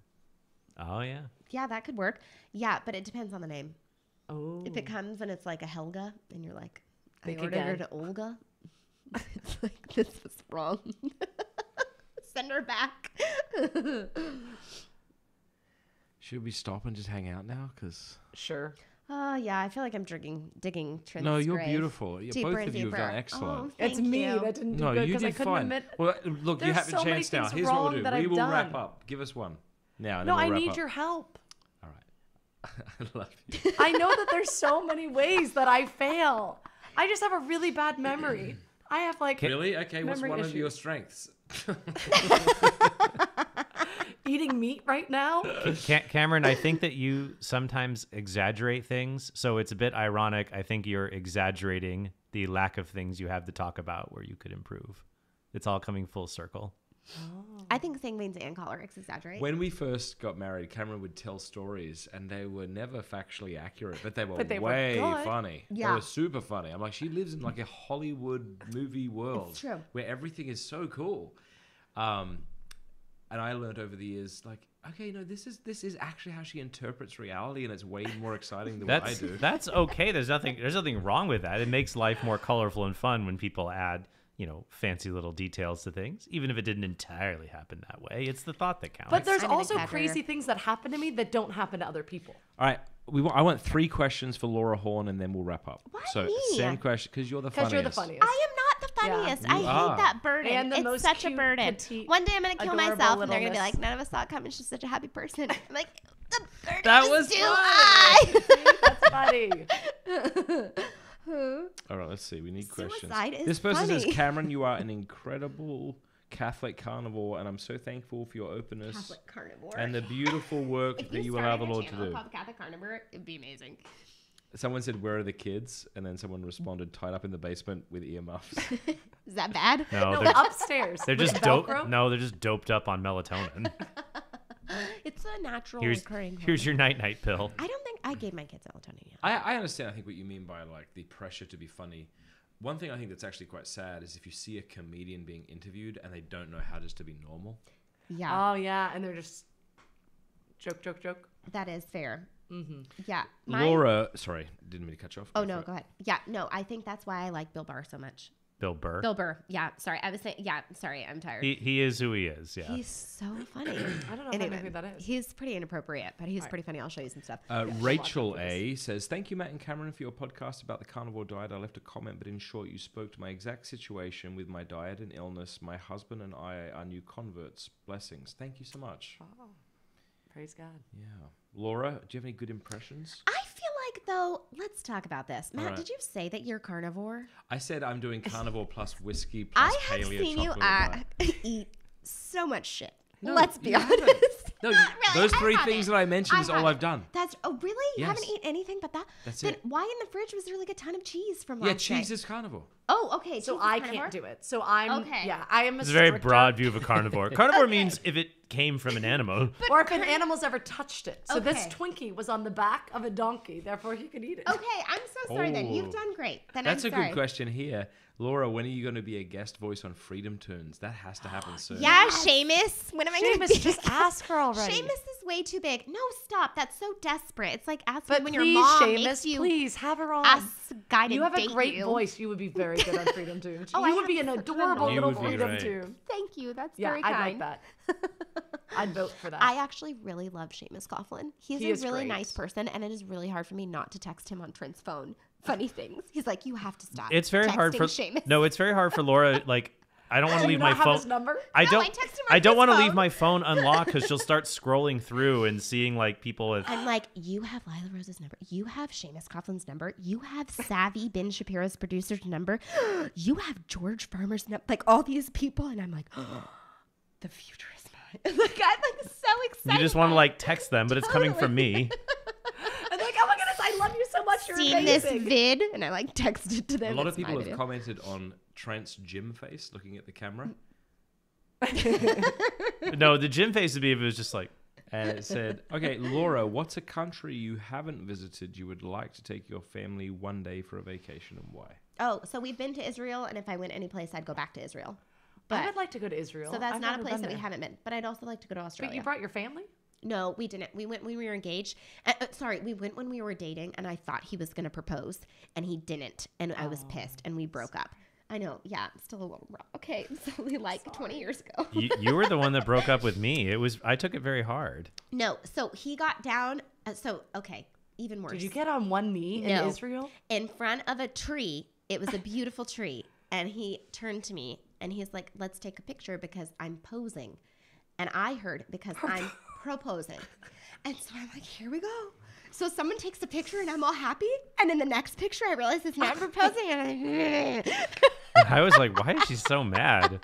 Speaker 4: Oh yeah.
Speaker 2: Yeah, that could work. Yeah, but it depends on the name.
Speaker 3: Oh.
Speaker 2: If it oh. comes and it's like a Helga, and you're like, I
Speaker 3: Think
Speaker 2: ordered her
Speaker 3: again.
Speaker 2: to Olga. it's like this was wrong. Send her back.
Speaker 1: Should we stop and just hang out now? Because
Speaker 3: Sure.
Speaker 2: Oh yeah, I feel like I'm digging, digging. Trent's
Speaker 1: no, you're
Speaker 2: grave.
Speaker 1: beautiful. Yeah,
Speaker 2: Deeper
Speaker 1: both
Speaker 2: and
Speaker 1: of you have done oh, excellent.
Speaker 2: Oh,
Speaker 3: It's
Speaker 2: thank
Speaker 3: me
Speaker 2: you.
Speaker 3: that didn't do
Speaker 1: no,
Speaker 3: good
Speaker 1: you
Speaker 3: because I
Speaker 1: did
Speaker 3: couldn't
Speaker 1: fine.
Speaker 3: admit.
Speaker 1: Well, look, you have a
Speaker 3: so many
Speaker 1: chance now. Here's what we'll do. we
Speaker 3: I've
Speaker 1: will wrap up. Give us one. Now,
Speaker 3: No, I
Speaker 1: we'll wrap
Speaker 3: need
Speaker 1: up.
Speaker 3: your help.
Speaker 1: All right. I love you.
Speaker 3: I know that there's so many ways that I fail. I just have a really bad memory. I have like
Speaker 1: Really? Okay, what's
Speaker 3: Memory
Speaker 1: one of your strengths?
Speaker 3: eating meat right now.
Speaker 4: Ca- Cameron, I think that you sometimes exaggerate things, so it's a bit ironic. I think you're exaggerating the lack of things you have to talk about where you could improve. It's all coming full circle.
Speaker 2: I think saying beans and cholerics exaggerate.
Speaker 1: When we first got married, Cameron would tell stories, and they were never factually accurate, but they were
Speaker 3: But they
Speaker 1: way
Speaker 3: good.
Speaker 1: funny. They
Speaker 2: Yeah.
Speaker 1: were super funny. I'm like, she lives in like a Hollywood movie world
Speaker 2: true.
Speaker 1: where everything is so cool. Um, and I learned over the years, like, okay, no, this is this is actually how she interprets reality, and it's way more exciting than what I do.
Speaker 4: that's okay. There's nothing there's nothing wrong with that. It makes life more colorful and fun when people add, you know, fancy little details to things, even if it didn't entirely happen that way. It's the thought that counts.
Speaker 3: But there's
Speaker 2: I'm
Speaker 3: also crazy things that happen to me that don't happen to other people.
Speaker 1: All right, we want, I want three questions for Laura Horn, and then we'll wrap up.
Speaker 2: Why
Speaker 1: so
Speaker 2: me?
Speaker 1: send question because you're the
Speaker 3: Because
Speaker 1: funniest.
Speaker 3: you're the funniest.
Speaker 2: I am not the funniest.
Speaker 1: You
Speaker 2: I hate that burden.
Speaker 3: And the
Speaker 2: it's
Speaker 3: most
Speaker 2: such a burden.
Speaker 3: petite,
Speaker 2: One day I'm gonna kill
Speaker 3: adorable
Speaker 2: myself, and they're gonna be like, "None of us saw it coming. She's such a happy person." I'm like, "The burden
Speaker 1: That
Speaker 2: was
Speaker 1: was
Speaker 2: too
Speaker 1: funny.
Speaker 2: high."
Speaker 3: That's funny.
Speaker 1: All right, let's see. We need questions.
Speaker 2: Suicide is
Speaker 1: this person says. Cameron, you are an incredible Catholic carnivore, and I'm so thankful for your openness
Speaker 2: Catholic carnivore.
Speaker 1: and the beautiful work
Speaker 2: if
Speaker 1: that you
Speaker 2: started
Speaker 1: allow the
Speaker 2: a
Speaker 1: Lord to
Speaker 2: channel
Speaker 1: do.
Speaker 2: called Catholic Carnivore, it'd be amazing.
Speaker 1: Someone said, Where are the kids? And then someone responded, Tied up in the basement with earmuffs.
Speaker 2: Is that bad?
Speaker 4: no,
Speaker 3: No,
Speaker 4: they're,
Speaker 3: upstairs.
Speaker 4: they're
Speaker 3: with
Speaker 4: just doped.
Speaker 3: Velcro.
Speaker 4: No, they're just doped up on melatonin.
Speaker 2: It's a natural
Speaker 4: Here's
Speaker 2: occurring.
Speaker 4: here's your night night pill.
Speaker 2: I don't think I gave my kids melatonin yet.
Speaker 1: I, I understand, I think, what you mean by like the pressure to be funny. One thing I think that's actually quite sad is if you see a comedian being interviewed and they don't know how just to be normal.
Speaker 2: Yeah,
Speaker 3: Oh yeah, and they're just joke, joke, joke.
Speaker 2: that is fair. Mm-hmm. Yeah, my-
Speaker 1: Laura, sorry, didn't mean to cut you off.
Speaker 2: Oh no,
Speaker 1: it.
Speaker 2: go ahead. Yeah, no, I think that's why I like Bill Barr so much.
Speaker 4: Bill Burr.
Speaker 2: Bill Burr. Yeah, sorry, I was saying. Yeah, sorry, I'm tired.
Speaker 4: He he is who he is. Yeah.
Speaker 2: He's so funny.
Speaker 3: I don't know
Speaker 2: anyway,
Speaker 3: who that is.
Speaker 2: he's pretty inappropriate, but he's pretty funny. I'll show you some stuff.
Speaker 1: Uh,
Speaker 3: Yeah,
Speaker 1: Rachel A says, "Thank you, Matt and Cameron, for your podcast about the carnivore diet. I left a comment, but in short, you spoke to my exact situation with my diet and illness. My husband and I are new converts. Blessings. Thank you so much.
Speaker 3: Oh, praise God.
Speaker 1: Yeah, Laura, do you have any good impressions?
Speaker 2: I feel like though, let's talk about this. Matt,
Speaker 1: Alright.
Speaker 2: did you say that you're carnivore?
Speaker 1: I said I'm doing carnivore plus whiskey plus
Speaker 2: I have
Speaker 1: paleo
Speaker 2: seen you uh, eat so much shit.
Speaker 1: No,
Speaker 2: let's be
Speaker 1: you
Speaker 2: honest.
Speaker 1: haven't. No,
Speaker 2: really,
Speaker 1: those three
Speaker 2: haven't.
Speaker 1: things that I mentioned is all
Speaker 2: haven't.
Speaker 1: I've done.
Speaker 2: That's oh really? You haven't eaten anything but that?
Speaker 1: That's
Speaker 2: then
Speaker 1: it.
Speaker 2: why in the fridge was there like a ton of cheese from
Speaker 1: Yeah, cheese
Speaker 2: night?
Speaker 1: is carnivore.
Speaker 2: Oh, okay.
Speaker 3: So
Speaker 2: Jesus,
Speaker 3: I
Speaker 2: carnivore?
Speaker 3: can't do it. So I'm
Speaker 2: Okay.
Speaker 3: yeah, I am a,
Speaker 4: It's a very
Speaker 3: stricter-
Speaker 4: broad view of a carnivore. Carnivore means if it came from an animal.
Speaker 3: Or if an animal's ever touched it. So this
Speaker 2: Okay.
Speaker 3: Twinkie was on the back of a donkey, therefore he could eat it.
Speaker 2: Okay, I'm so sorry. Then
Speaker 1: Oh.
Speaker 2: you've done great. Then
Speaker 1: That's
Speaker 2: I'm
Speaker 1: a
Speaker 2: sorry.
Speaker 1: good question here. Laura, when are you going to be a guest voice on Freedom Tunes? That has to happen soon.
Speaker 2: Yeah, Seamus. When am I going to
Speaker 3: Seamus,
Speaker 2: be?
Speaker 3: just ask her already.
Speaker 2: Seamus is way too big. No, stop. That's so desperate. It's like asking
Speaker 3: But
Speaker 2: when
Speaker 3: please,
Speaker 2: your mom
Speaker 3: Seamus,
Speaker 2: makes you
Speaker 3: please have her on.
Speaker 2: ask guy to
Speaker 3: you have a
Speaker 2: date
Speaker 3: great
Speaker 2: you.
Speaker 3: voice. You would be very good on Freedom Tunes.
Speaker 2: Oh,
Speaker 3: you
Speaker 2: I
Speaker 3: would be an adorable little
Speaker 1: be
Speaker 3: Freedom
Speaker 1: great.
Speaker 3: Tune.
Speaker 2: Thank you. That's
Speaker 3: Yeah,
Speaker 2: very
Speaker 3: I'd
Speaker 2: kind.
Speaker 3: like that. I'd vote for that.
Speaker 2: I actually really love Seamus Coughlin. He's
Speaker 3: He
Speaker 2: a
Speaker 3: is
Speaker 2: really
Speaker 3: great.
Speaker 2: nice person, and it is really hard for me not to text him on Trent's phone. Funny things. He's like, you have to stop.
Speaker 4: It's very hard for
Speaker 2: texting Seamus.
Speaker 4: no. It's very hard for Laura. Like I don't want to leave my phone.
Speaker 3: number?
Speaker 4: I
Speaker 2: No,
Speaker 4: don't.
Speaker 2: I text him
Speaker 4: I don't
Speaker 2: his
Speaker 4: want to leave
Speaker 2: phone.
Speaker 4: my phone unlocked because she'll start scrolling through and seeing like people with.
Speaker 2: I'm like, you have Lila Rose's number. You have Seamus Coughlin's number. You have Savvy Ben Shapiro's producer's number. you have George Farmer's number. Like all these people, and I'm like, the future is mine. like I'm like so excited.
Speaker 4: You just want to like text them, but it's coming from me.
Speaker 3: I'm like, oh my goodness, I love you so much. You're
Speaker 2: Seen this
Speaker 3: amazing.
Speaker 2: vid, and I like texted to them.
Speaker 1: A lot of
Speaker 2: It's my
Speaker 1: people have
Speaker 2: video.
Speaker 1: commented on Trent's gym face looking at the camera.
Speaker 4: no, the gym face would be if it was just like.
Speaker 1: And it said, okay, Laura, what's a country you haven't visited you would like to take your family one day for a vacation and why?
Speaker 2: Oh, so we've been to Israel, and if I went any place, I'd go back to Israel. But, I
Speaker 3: would like to go to Israel.
Speaker 2: so that's
Speaker 3: I've
Speaker 2: not a place
Speaker 3: been
Speaker 2: that we haven't been. But I'd also like to go to Australia.
Speaker 3: But you brought your family?
Speaker 2: No, we didn't. We went when we were engaged. Uh, uh, sorry, we went when we were dating, and I thought he was going to propose, and he didn't, and I was pissed, and we broke up. I know. Yeah, I'm still a little rough. Okay, it's only like 20 years ago.
Speaker 4: You, you were the one that broke up with me. It was I took it very hard.
Speaker 2: no, so he got down. Uh, so okay, even worse.
Speaker 3: Did you get on one knee
Speaker 2: No.
Speaker 3: in Israel?
Speaker 2: in front of a tree? It was a beautiful tree, and he turned to me and he's like, "Let's take a picture because I'm posing," and I heard because I'm proposing, and so I'm like, "Here we go." So someone takes a picture and I'm all happy, and in the next picture I realize it's not proposing, and I'm
Speaker 4: I was like, why is she so mad?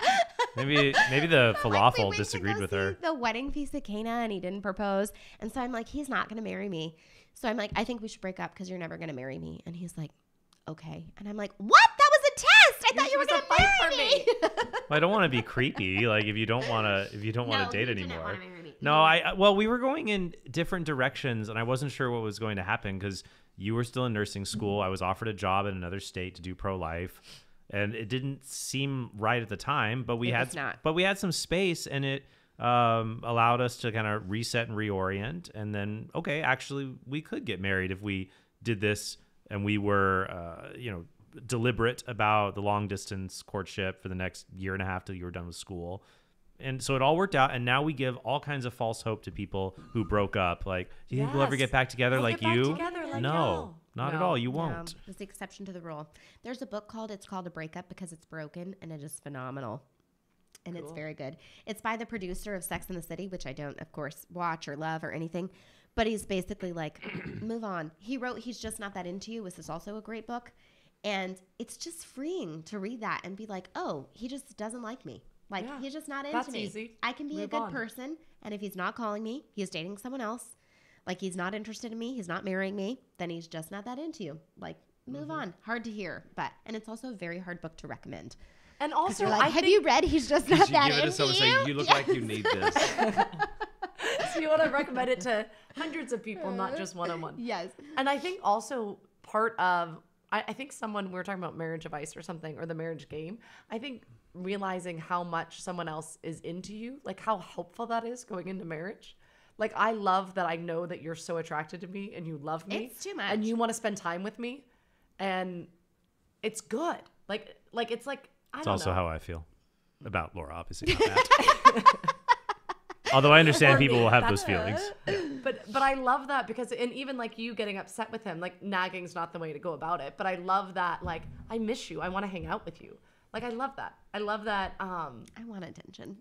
Speaker 4: Maybe maybe the
Speaker 2: Like,
Speaker 4: falafel
Speaker 2: to
Speaker 4: disagreed with her.
Speaker 2: The wedding feast at Cana, and he didn't propose, and so I'm like, he's not gonna marry me. So I'm like, I think we should break up because you're never gonna marry me. And he's like, okay. And I'm like, what? That was a test. I thought you were gonna
Speaker 3: to
Speaker 2: marry
Speaker 3: for
Speaker 2: me.
Speaker 4: I don't want to be creepy. Like if you don't want to if you don't want to date anymore.
Speaker 2: Wanna marry me.
Speaker 4: No, I well we were going in different directions and I wasn't sure what was going to happen because you were still in nursing school. I was offered a job in another state to do pro life, and it didn't seem right at the time. But we
Speaker 2: It
Speaker 4: had
Speaker 2: not.
Speaker 4: but we had some space and it um, allowed us to kind of reset and reorient. And then okay, actually we could get married if we did this and we were uh, you know deliberate about the long distance courtship for the next year and a half till you were done with school and so it all worked out and now we give all kinds of false hope to people who broke up like do you think we'll ever get back together
Speaker 3: We'll
Speaker 4: like
Speaker 3: get back
Speaker 4: you
Speaker 3: together like
Speaker 4: no
Speaker 3: y'all.
Speaker 4: not at all you won't
Speaker 2: it's the exception to the rule. There's a book called It's Called a Breakup Because It's Broken, and it is phenomenal. And it's very good. It's by the producer of Sex in the City, which I don't, of course, watch or love or anything. But he's basically like, move on. He wrote He's Just Not That Into You, which is also a great book. And it's just freeing to read that and be like, oh, he just doesn't like me. Like,
Speaker 3: Yeah,
Speaker 2: he's just not into
Speaker 3: that's
Speaker 2: me.
Speaker 3: easy.
Speaker 2: I can be a good
Speaker 3: on.
Speaker 2: person. And if he's not calling me, he's dating someone else. Like, he's not interested in me. He's not marrying me. Then he's just not that into you. Like, move
Speaker 3: Mm-hmm.
Speaker 2: on. Hard to hear. But, and it's also a very hard book to recommend.
Speaker 3: And also,
Speaker 2: like,
Speaker 3: I
Speaker 2: have
Speaker 3: think
Speaker 2: you read He's Just Not
Speaker 1: should
Speaker 2: That
Speaker 1: give it to
Speaker 2: Into
Speaker 1: someone
Speaker 2: You?
Speaker 1: and say, you look like you need this.
Speaker 3: so you want to recommend it to hundreds of people, not just one on one.
Speaker 2: Yes.
Speaker 3: And I think also part of I, I think someone we were talking about marriage advice or something or the marriage game. I think realizing how much someone else is into you, like how helpful that is going into marriage. Like I love that I know that you're so attracted to me and you love me.
Speaker 2: It's too
Speaker 3: And you want to spend time with me. And it's good. Like like it's like I
Speaker 4: it's
Speaker 3: don't
Speaker 4: also
Speaker 3: know.
Speaker 4: how i feel about laura obviously not that although i understand
Speaker 3: Or
Speaker 4: people
Speaker 3: me,
Speaker 4: will have
Speaker 3: that's-
Speaker 4: those feelings
Speaker 3: but but I love that because and even like you getting upset with him, like nagging's not the way to go about it. But I love that like I miss you. I want to hang out with you. Like I love that. I love that um
Speaker 2: I want attention.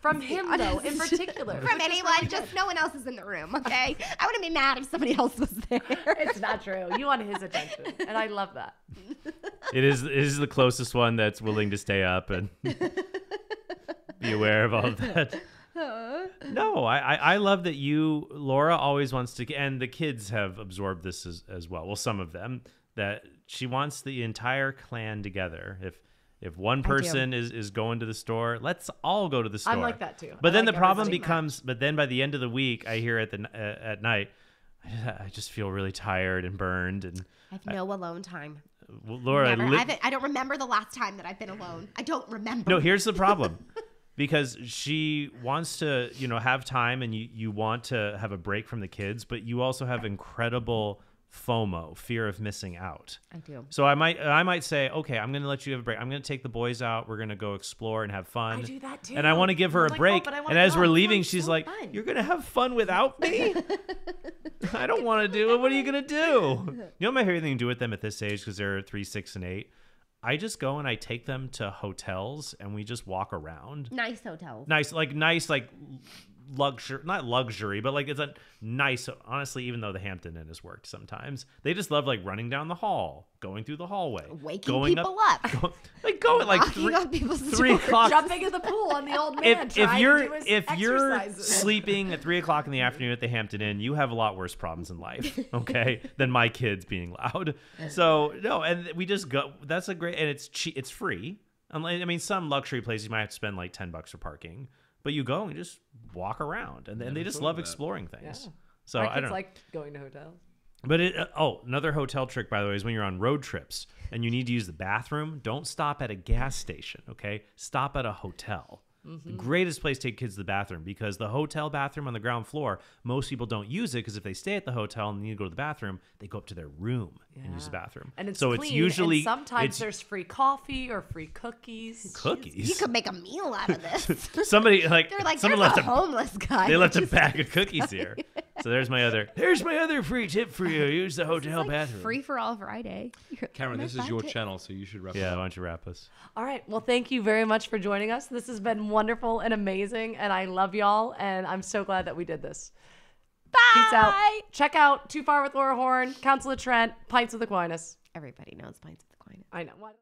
Speaker 3: from him though in particular.
Speaker 2: From anyone,
Speaker 3: really
Speaker 2: just no one else is in the room, okay? I wouldn't be mad if somebody else was there.
Speaker 3: it's not true. You want his attention, and I love that.
Speaker 4: it is it is the closest one that's willing to stay up and be aware of all of that no I, I i love that you laura always wants to and the kids have absorbed this as, as well well some of them that she wants the entire clan together. If if one person is is going to the store, let's all go to the store.
Speaker 3: I'm like that too.
Speaker 4: But
Speaker 3: I
Speaker 4: then
Speaker 3: like
Speaker 4: the problem becomes. But then by the end of the week, I hear at the uh, at night, I just feel really tired and burned. And
Speaker 2: I have no alone time.
Speaker 4: well, Laura, I li-
Speaker 2: I, I don't remember the last time that I've been alone. I don't remember.
Speaker 4: No, here's the problem. because she wants to, you know, have time and you, you want to have a break from the kids, but you also have incredible FOMO, fear of missing out.
Speaker 2: I do.
Speaker 4: So I might I might say, okay, I'm gonna let you have a break. I'm gonna take the boys out. We're gonna go explore and have fun.
Speaker 3: I do that too.
Speaker 4: And I want to give her
Speaker 3: I'm
Speaker 4: a
Speaker 3: like, oh,
Speaker 4: break.
Speaker 3: "Oh, but I
Speaker 4: and as
Speaker 3: go.
Speaker 4: we're leaving, she's
Speaker 3: so
Speaker 4: like,
Speaker 3: fun."
Speaker 4: "You're gonna have fun without me." I don't want to do it. What are you gonna do? You know my favorite thing to do with them at this age because they're three, six, and eight. I just go and I take them to hotels and we just walk around.
Speaker 2: Nice hotels.
Speaker 4: Nice, like nice, like luxury, not luxury, but like it's a nice. Honestly, even though the Hampton Inn has worked sometimes, they just love like running down the hall, going through the hallway,
Speaker 2: Waking
Speaker 4: going
Speaker 2: people up.
Speaker 4: go- like going like
Speaker 2: Knocking
Speaker 4: three,
Speaker 2: on people's
Speaker 4: three o'clock
Speaker 3: Jumping in the pool on the old man.
Speaker 4: if, if you're
Speaker 3: to do his
Speaker 4: if you're sleeping at three o'clock in the afternoon at the Hampton Inn, you have a lot worse problems in life, okay, than my kids being loud. So no, and we just go. That's a great, and it's cheap. It's free. I mean, some luxury places you might have to spend like ten bucks for parking, but you go and just walk around, and, and they just love
Speaker 1: of that.
Speaker 4: exploring things.
Speaker 3: Yeah.
Speaker 4: So
Speaker 3: My
Speaker 4: I
Speaker 3: kids
Speaker 4: don't know.
Speaker 3: like going to hotels.
Speaker 4: But it uh, oh, another hotel trick by the way is when you're on road trips and you need to use the bathroom, don't stop at a gas station, okay? Stop at a hotel. Mm-hmm. The greatest place to take kids to the bathroom because the hotel bathroom on the ground floor, most people don't use it because if they stay at the hotel and need to go to the bathroom, they go up to their room and use the bathroom.
Speaker 3: And it's
Speaker 4: so
Speaker 3: clean,
Speaker 4: it's usually
Speaker 3: and sometimes
Speaker 4: it's
Speaker 3: there's free coffee or free cookies.
Speaker 4: cookies.
Speaker 2: You could make a meal out of this.
Speaker 4: Somebody like
Speaker 2: They're like,
Speaker 4: someone
Speaker 2: there's
Speaker 4: left
Speaker 2: a
Speaker 4: a
Speaker 2: homeless guy.
Speaker 4: they left a bag of cookies here. So there's my other there's my other free tip for you. Use the hotel
Speaker 2: like
Speaker 4: bathroom.
Speaker 2: Free for all Friday.
Speaker 1: Karen,
Speaker 2: My
Speaker 1: this is your
Speaker 2: to-
Speaker 1: channel, so you should wrap
Speaker 4: Yeah,
Speaker 1: it
Speaker 4: why don't you wrap us?
Speaker 3: All right. Well, thank you very much for joining us. This has been wonderful and amazing, and I love y'all, and I'm so glad that we did this.
Speaker 2: Bye.
Speaker 3: Peace out. Check out Too Far with Laura Horn, Council of Trent, Pints with Aquinas.
Speaker 2: Everybody knows Pints with Aquinas.
Speaker 3: I know. Why-